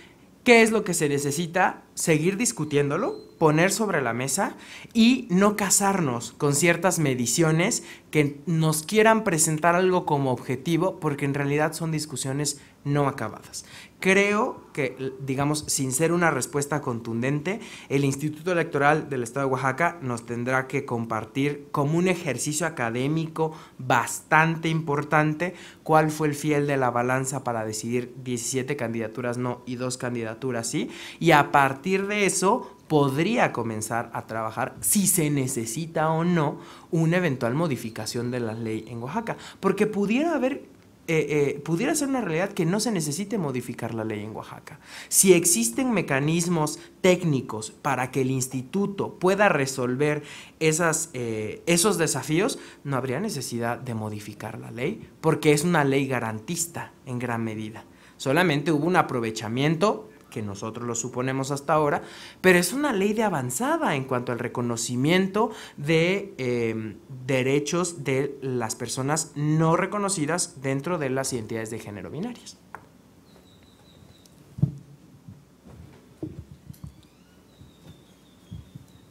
Speaker 2: ¿qué es lo que se necesita? Seguir discutiéndolo, poner sobre la mesa y no casarnos con ciertas mediciones que nos quieran presentar algo como objetivo, porque en realidad son discusiones no acabadas. Creo que, digamos, sin ser una respuesta contundente, el Instituto Electoral del Estado de Oaxaca nos tendrá que compartir como un ejercicio académico bastante importante cuál fue el fiel de la balanza para decidir 17 candidaturas no y dos candidaturas sí, y a partir de eso podría comenzar a trabajar si se necesita o no una eventual modificación de la ley en Oaxaca, porque pudiera haber eh, eh, pudiera ser una realidad que no se necesite modificar la ley en Oaxaca. Si existen mecanismos técnicos para que el instituto pueda resolver esas, eh, esos desafíos, no habría necesidad de modificar la ley, porque es una ley garantista en gran medida. Solamente hubo un aprovechamiento que nosotros lo suponemos hasta ahora, pero es una ley de avanzada en cuanto al reconocimiento de em, derechos de las personas no reconocidas dentro de las identidades de género binarias.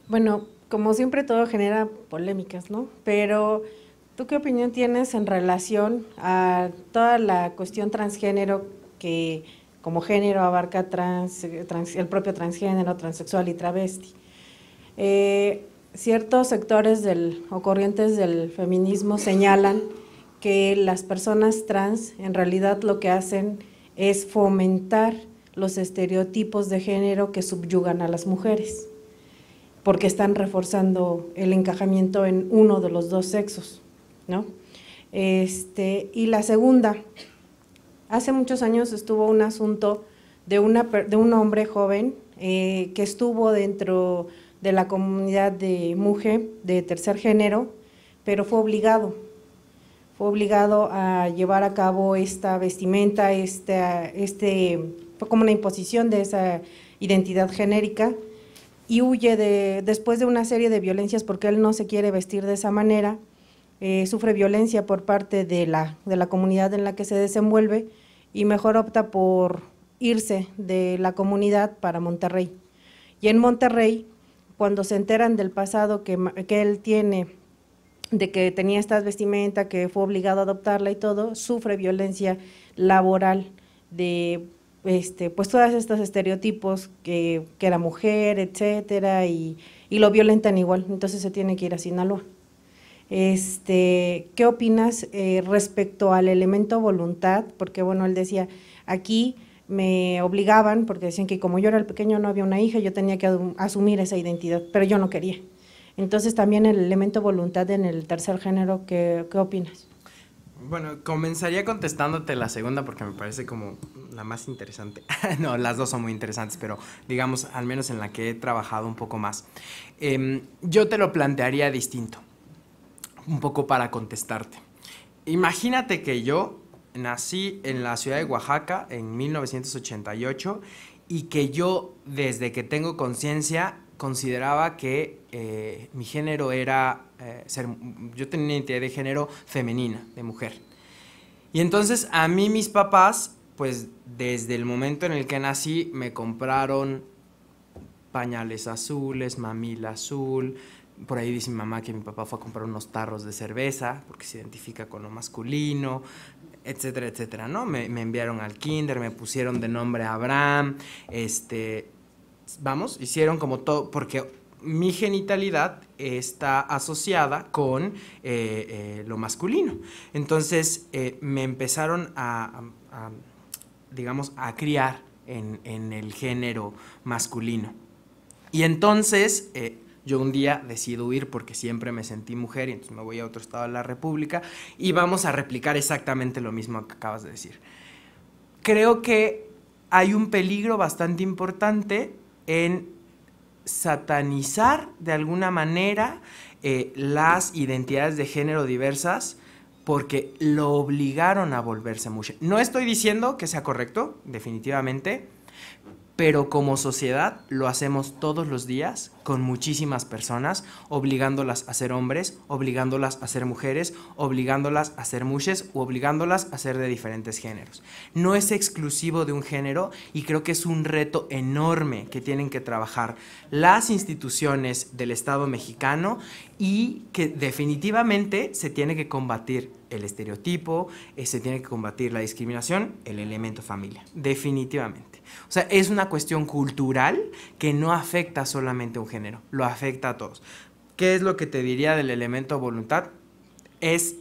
Speaker 3: Bueno, como siempre todo genera polémicas, ¿no? Pero ¿tú qué opinión tienes en relación a toda la cuestión transgénero que como género abarca trans, el propio transgénero, transexual y travesti? Eh, ciertos sectores del, o corrientes del feminismo señalan que las personas trans en realidad lo que hacen es fomentar los estereotipos de género que subyugan a las mujeres porque están reforzando el encajamiento en uno de los dos sexos, ¿no? Este, y la segunda, hace muchos años estuvo un asunto de, una, de un hombre joven eh, que estuvo dentro de la comunidad de mujer de tercer género, pero fue obligado, fue obligado a llevar a cabo esta vestimenta, este, este, fue como una imposición de esa identidad genérica, y huye de, después de una serie de violencias porque él no se quiere vestir de esa manera, eh, sufre violencia por parte de la, de la comunidad en la que se desenvuelve y mejor opta por irse de la comunidad para Monterrey. Y en Monterrey, cuando se enteran del pasado que, que él tiene, de que tenía esta vestimenta, que fue obligado a adoptarla y todo, sufre violencia laboral de este, pues todos estos estereotipos que, que era mujer, etcétera, y, y, lo violentan igual, entonces se tiene que ir a Sinaloa. Este, ¿Qué opinas eh, respecto al elemento voluntad? Porque bueno, él decía, aquí me obligaban, porque decían que como yo era el pequeño no había una hija, yo tenía que asumir esa identidad, pero yo no quería. Entonces también el elemento voluntad en el tercer género, ¿qué, qué opinas?
Speaker 2: Bueno, comenzaría contestándote la segunda porque me parece como la más interesante. no, las dos son muy interesantes, pero digamos, al menos en la que he trabajado un poco más. Em, yo te lo plantearía distinto, un poco para contestarte. Imagínate que yo nací en la ciudad de Oaxaca en 1988 y que yo desde que tengo conciencia consideraba que eh, mi género era eh, ser, yo tenía una identidad de género femenina, de mujer. Y entonces a mí mis papás, pues desde el momento en el que nací, me compraron pañales azules, mamila azul. Por ahí dice mi mamá que mi papá fue a comprar unos tarros de cerveza porque se identifica con lo masculino, etcétera, etcétera, ¿no? Me, me enviaron al kinder, me pusieron de nombre Abraham, este, vamos, hicieron como todo, porque mi genitalidad está asociada con eh, eh, lo masculino. Entonces eh, me empezaron a, digamos, a criar en, el género masculino. Y entonces yo un día decido huir porque siempre me sentí mujer y entonces me voy a otro estado de la República y vamos a replicar exactamente lo mismo que acabas de decir. Creo que hay un peligro bastante importante en satanizar de alguna manera eh, las identidades de género diversas porque lo obligaron a volverse mujer. No estoy diciendo que sea correcto, definitivamente, pero como sociedad lo hacemos todos los días con muchísimas personas, obligándolas a ser hombres, obligándolas a ser mujeres, obligándolas a ser mujeres o obligándolas a ser de diferentes géneros. No es exclusivo de un género y creo que es un reto enorme que tienen que trabajar las instituciones del Estado mexicano y que definitivamente se tiene que combatir el estereotipo, eh, se tiene que combatir la discriminación, el elemento familia, definitivamente. O sea, es una cuestión cultural que no afecta solamente a un género, lo afecta a todos. ¿Qué es lo que te diría del elemento voluntad? Es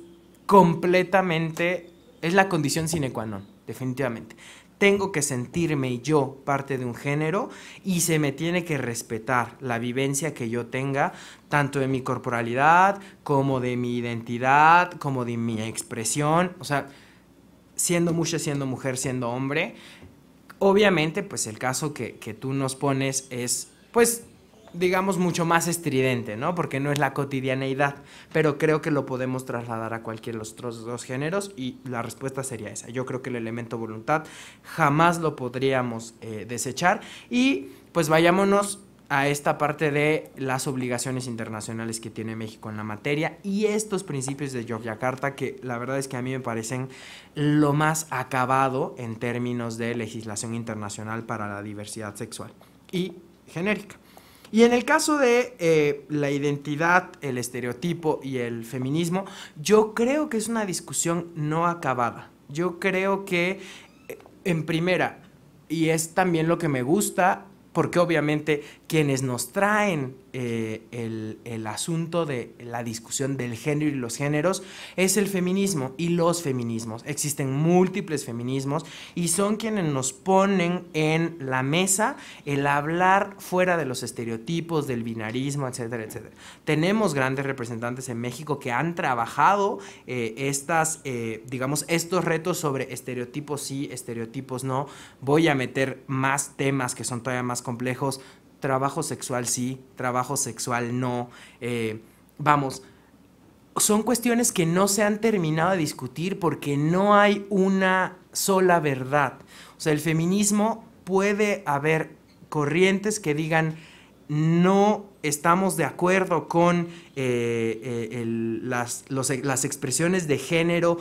Speaker 2: completamente, es la condición sine qua non, definitivamente. Tengo que sentirme yo parte de un género y se me tiene que respetar la vivencia que yo tenga, tanto de mi corporalidad, como de mi identidad, como de mi expresión. O sea, siendo mujer, siendo mujer, siendo hombre, Obviamente, pues el caso que, tú nos pones es, pues, digamos, mucho más estridente, ¿no? Porque no es la cotidianeidad, pero creo que lo podemos trasladar a cualquiera de los otros dos géneros y la respuesta sería esa. Yo creo que el elemento voluntad jamás lo podríamos eh, desechar y pues vayámonos a esta parte de las obligaciones internacionales que tiene México en la materia y estos principios de Yogyakarta que la verdad es que a mí me parecen lo más acabado en términos de legislación internacional para la diversidad sexual y genérica. Y en el caso de eh, la identidad, el estereotipo y el feminismo, yo creo que es una discusión no acabada. Yo creo que, eh, en primera, y es también lo que me gusta, porque obviamente quienes nos traen eh, el, asunto de la discusión del género y los géneros es el feminismo y los feminismos. Existen múltiples feminismos y son quienes nos ponen en la mesa el hablar fuera de los estereotipos, del binarismo, etcétera, etcétera. Tenemos grandes representantes en México que han trabajado eh, estas, eh, digamos, estos retos sobre estereotipos sí, estereotipos no. Voy a meter más temas que son todavía más complejos trabajo sexual sí, trabajo sexual no. Eh, vamos, son cuestiones que no se han terminado de discutir porque no hay una sola verdad. O sea, el feminismo puede haber corrientes que digan no estamos de acuerdo con eh, eh, las, las, expresiones de género,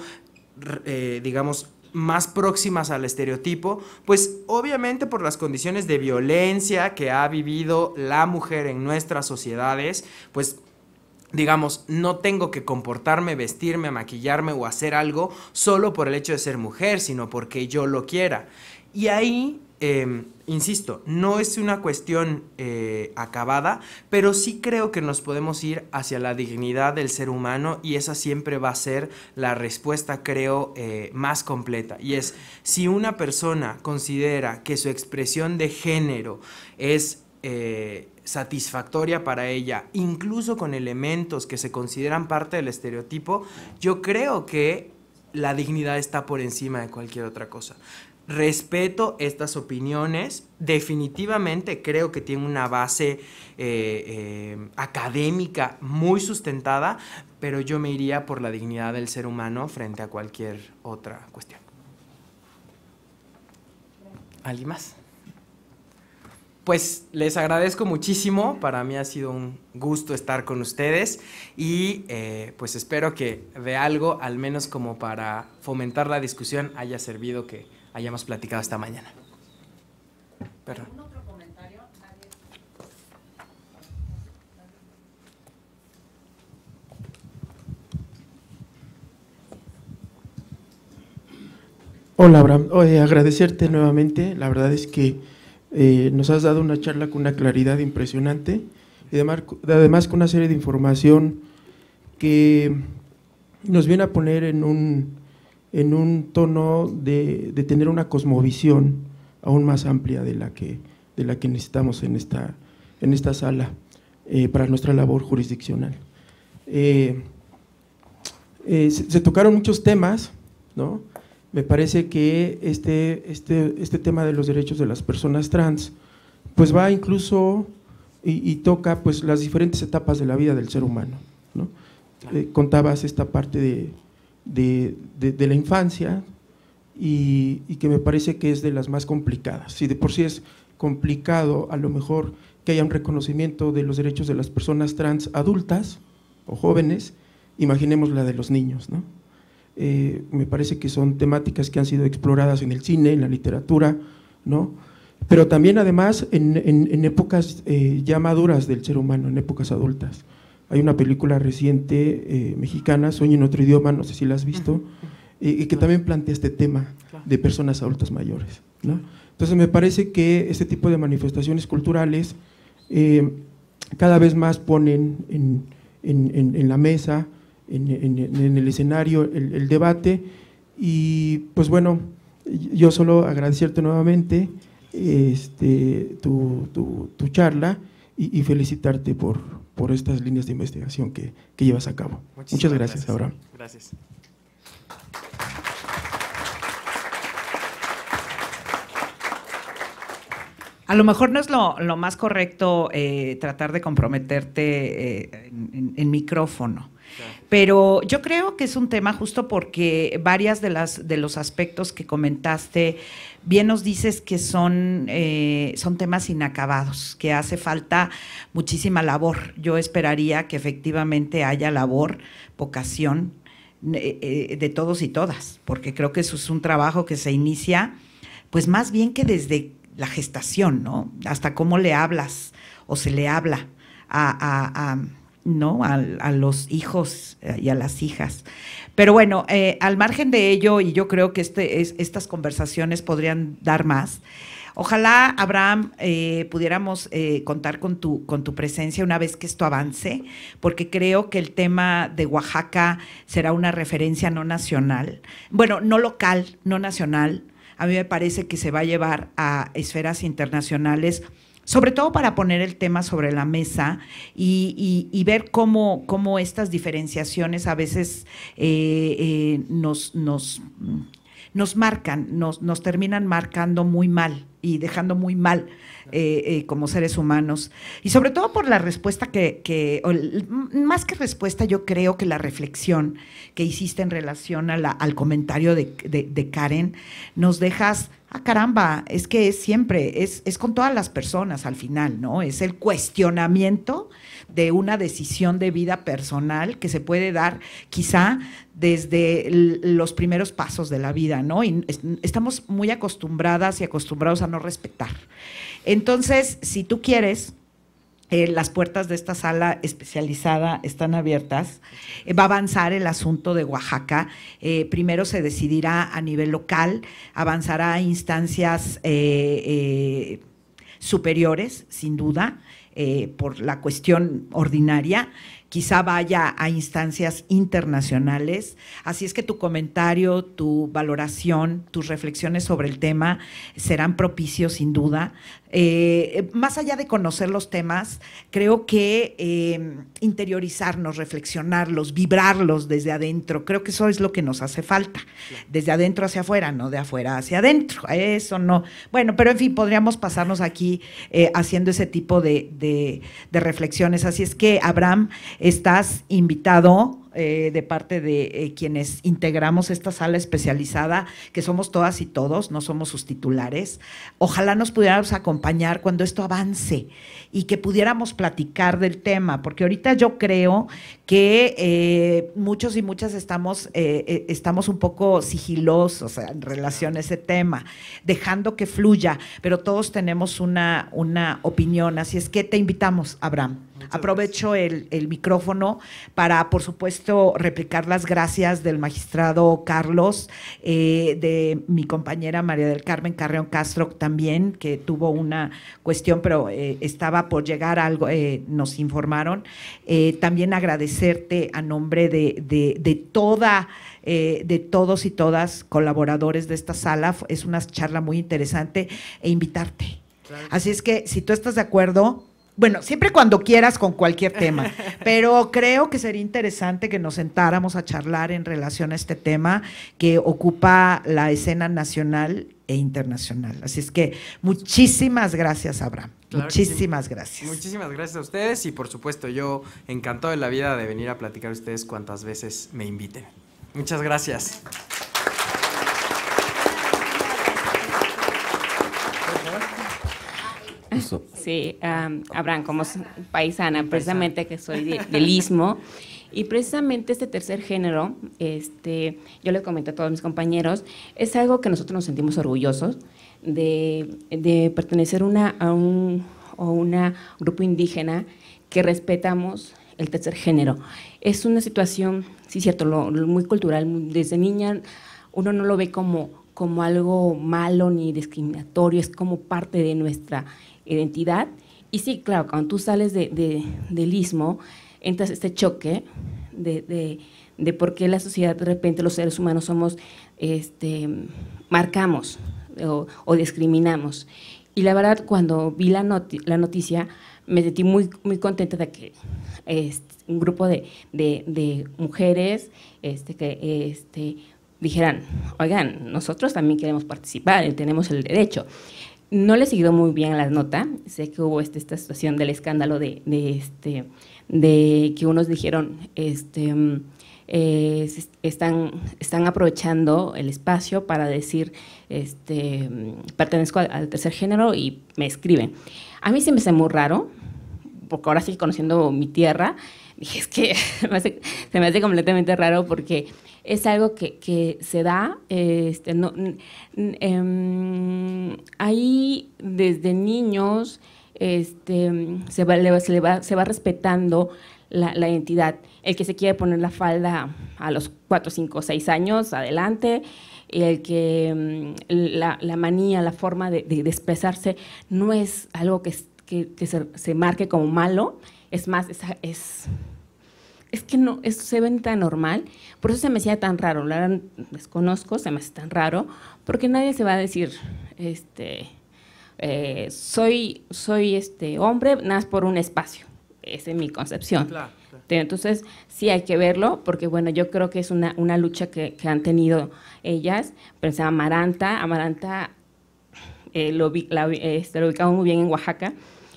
Speaker 2: digamos, más próximas al estereotipo, pues obviamente por las condiciones de violencia que ha vivido la mujer en nuestras sociedades, pues digamos, no tengo que comportarme, vestirme, maquillarme o hacer algo solo por el hecho de ser mujer, sino porque yo lo quiera. Y ahí Em, insisto, no es una cuestión eh, acabada, pero sí creo que nos podemos ir hacia la dignidad del ser humano y esa siempre va a ser la respuesta, creo, eh, más completa. Y es, si una persona considera que su expresión de género es... Eh, satisfactoria para ella, incluso con elementos que se consideran parte del estereotipo, yo creo que la dignidad está por encima de cualquier otra cosa. Respeto estas opiniones, definitivamente creo que tiene una base eh, eh, académica muy sustentada, pero yo me iría por la dignidad del ser humano frente a cualquier otra cuestión. ¿Alguien más? Pues les agradezco muchísimo, para mí ha sido un gusto estar con ustedes y eh, pues espero que de algo, al menos como para fomentar la discusión, haya servido que hayamos platicado esta mañana. Perdón.
Speaker 6: Hola, Abraham. agradecerte nuevamente. La verdad es que eh, nos has dado una charla con una claridad impresionante y además con una serie de información que nos viene a poner en un, en un tono de, tener una cosmovisión aún más amplia de la que, de la que necesitamos en esta, en esta sala eh, para nuestra labor jurisdiccional. Eh, eh, se, tocaron muchos temas, ¿no? Me parece que este, este, este tema de los derechos de las personas trans, pues va incluso y, toca pues las diferentes etapas de la vida del ser humano, ¿no? contabas esta parte de, de, la infancia y, que me parece que es de las más complicadas. Si de por sí es complicado a lo mejor que haya un reconocimiento de los derechos de las personas trans adultas o jóvenes, imaginemos la de los niños. ¿no? Eh, me parece que son temáticas que han sido exploradas en el cine, en la literatura, ¿no? pero también además en, épocas eh, ya maduras del ser humano, en épocas adultas. Hay una película reciente eh, mexicana, Sueño en otro idioma, no sé si la has visto, y que también plantea este tema de personas adultas mayores. Entonces me parece que este tipo de manifestaciones culturales eh, cada vez más ponen en, la mesa, en, el escenario, el, debate, y pues bueno, yo solo agradecerte nuevamente este, tu, tu charla y, felicitarte por, por estas líneas de investigación que, que llevas a cabo. Muchas gracias, Abraham.
Speaker 2: Gracias.
Speaker 5: A lo mejor no es lo, más correcto eh, tratar de comprometerte eh, en, micrófono. Pero yo creo que es un tema justo porque varias de las de los aspectos que comentaste, bien nos dices que son, eh, son temas inacabados, que hace falta muchísima labor. Yo esperaría que efectivamente haya labor, vocación de todos y todas, porque creo que eso es un trabajo que se inicia, pues más bien que desde la gestación, ¿no? Hasta cómo le hablas o se le habla a, ¿no? A, los hijos eh, y a las hijas. Pero bueno, eh, al margen de ello, y yo creo que este, es, estas conversaciones podrían dar más, ojalá, Abraham, eh, pudiéramos contar con tu, con tu presencia una vez que esto avance, porque creo que el tema de Oaxaca será una referencia no nacional, bueno, no local, no nacional, a mí me parece que se va a llevar a esferas internacionales sobre todo para poner el tema sobre la mesa y, ver cómo, cómo, estas diferenciaciones a veces eh, eh, nos, nos, nos, marcan, nos, nos terminan marcando muy mal y dejando muy mal eh, como seres humanos. Y sobre todo por la respuesta que, más que respuesta, yo creo que la reflexión que hiciste en relación al comentario de, de Karen, nos dejas ah, caramba, es que es siempre, es, es, con todas las personas al final, ¿no? Es el cuestionamiento de una decisión de vida personal que se puede dar quizá desde los primeros pasos de la vida, ¿no? Y estamos muy acostumbradas y acostumbrados a no respetar. Entonces, si tú quieres, eh, las puertas de esta sala especializada están abiertas. Eh, va a avanzar el asunto de Oaxaca. Eh, primero se decidirá a nivel local, avanzará a instancias superiores, sin duda, por la cuestión ordinaria quizá vaya a instancias internacionales. Así es que tu comentario, tu valoración, tus reflexiones sobre el tema serán propicios sin duda. Eh, más allá de conocer los temas, creo que eh, interiorizarnos, reflexionarlos, vibrarlos desde adentro, creo que eso es lo que nos hace falta. Desde adentro hacia afuera, no de afuera hacia adentro. Eso no. Bueno, pero en fin, podríamos pasarnos aquí eh, haciendo ese tipo de, de reflexiones. Así es que, Abraham, estás invitado eh, de parte de eh, quienes integramos esta sala especializada, que somos todas y todos, no somos sus titulares. Ojalá nos pudiéramos acompañar cuando esto avance y que pudiéramos platicar del tema, porque ahorita yo creo que eh, muchos y muchas estamos, estamos un poco sigilosos en relación a ese tema, dejando que fluya, pero todos tenemos una, una opinión, así es que te invitamos, Abraham. Aprovecho el, micrófono para, por supuesto, replicar las gracias del magistrado Carlos, eh, de mi compañera María del Carmen Carreón Castro también, que tuvo una cuestión, pero eh, estaba por llegar algo, eh, nos informaron. también agradecerte a nombre de, de, toda... de todos y todas colaboradores de esta sala. Es una charla muy interesante e invitarte. Así es que si tú estás de acuerdo, bueno, siempre cuando quieras con cualquier tema, pero creo que sería interesante que nos sentáramos a charlar en relación a este tema que ocupa la escena nacional e internacional. Así es que muchísimas gracias, Abraham. muchísimas gracias.
Speaker 2: Muchísimas gracias a ustedes y por supuesto yo encantado de la vida de venir a platicar a ustedes cuantas veces me inviten. Muchas gracias.
Speaker 7: Sí, Abraham, como paisana, precisamente que soy del Istmo. Y precisamente este tercer género, este, yo le comenté a todos mis compañeros, es algo que nosotros nos sentimos orgullosos de, pertenecer una, a un una grupo indígena que respetamos el tercer género. Es una situación, sí, cierto, muy cultural. Desde niña uno no lo ve como, como algo malo ni discriminatorio, es como parte de nuestra identidad. Y sí, claro, cuando tú sales de, del istmo, entras este choque de, de, por qué la sociedad, de repente los seres humanos somos, este, marcamos o, discriminamos. Y la verdad, cuando vi la, la noticia, me sentí muy, muy contenta de que este, un grupo de, de, mujeres este, que este, dijeran, oigan, nosotros también queremos participar, tenemos el derecho no le seguido muy bien la nota. Sé que hubo este, esta situación del escándalo de, este, de que unos dijeron, este, eh, están, están aprovechando el espacio para decir, este, pertenezco al, tercer género y me escriben. A mí se me hace muy raro, porque ahora sí conociendo mi tierra, es que se me hace completamente raro porque es algo que, se da, este, no, em, ahí desde niños este, se, va, se, va, se va respetando la, la, identidad. El que se quiere poner la falda a los 4, 5, 6 años, adelante. El que em, la, la manía, la forma de, expresarse no es algo que, que, que se, marque como malo, es más, es, es es que no, esto se ven tan normal, por eso se me hacía tan raro, la desconozco, se me hace tan raro, porque nadie se va a decir, este, eh, soy, soy este hombre, nada por un espacio, esa es mi concepción. Entonces, sí hay que verlo, porque bueno, yo creo que es una, una lucha que, que han tenido ellas, pensaba Amaranta, Amaranta eh, lo, la, este, lo ubicamos muy bien en Oaxaca,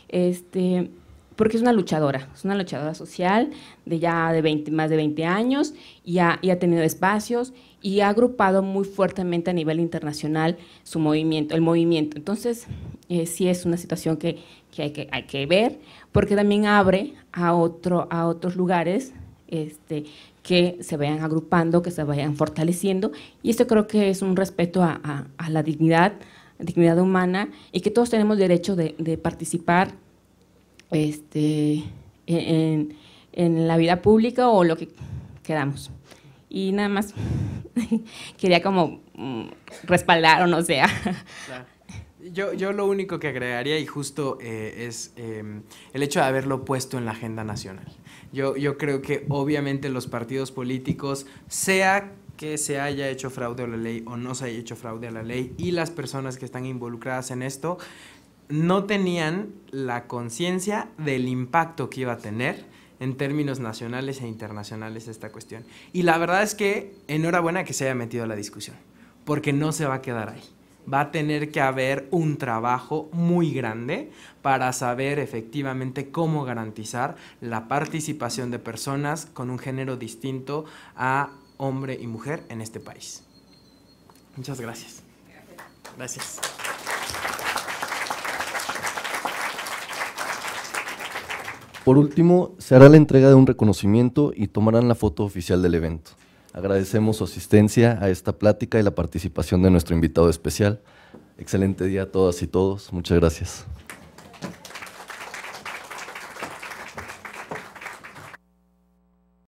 Speaker 7: este, porque es una luchadora, es una luchadora social de ya de 20, más de 20 años y ha, tenido espacios y ha agrupado muy fuertemente a nivel internacional su movimiento, el movimiento. Entonces, eh, sí es una situación que, que, hay que hay que ver, porque también abre a, otro, a otros lugares este, que se vayan agrupando, que se vayan fortaleciendo, y esto creo que es un respeto a, a, la dignidad, dignidad humana, y que todos tenemos derecho de, de participar este, en, en, la vida pública o lo que queramos. Y nada más quería como mm, respaldar o no sea.
Speaker 2: Yo, yo, lo único que agregaría y justo eh, es em, el hecho de haberlo puesto en la agenda nacional. Yo, yo creo que obviamente los partidos políticos, sea que se haya hecho fraude a la ley o no se haya hecho fraude a la ley y las personas que están involucradas en esto, no tenían la conciencia del impacto que iba a tener en términos nacionales e internacionales esta cuestión. Y la verdad es que enhorabuena que se haya metido la discusión, porque no se va a quedar ahí. Va a tener que haber un trabajo muy grande para saber efectivamente cómo garantizar la participación de personas con un género distinto a hombre y mujer en este país. Muchas gracias. Gracias.
Speaker 1: Por último, se hará la entrega de un reconocimiento y tomarán la foto oficial del evento. Agradecemos su asistencia a esta plática y la participación de nuestro invitado especial. Excelente día a todas y todos. Muchas gracias.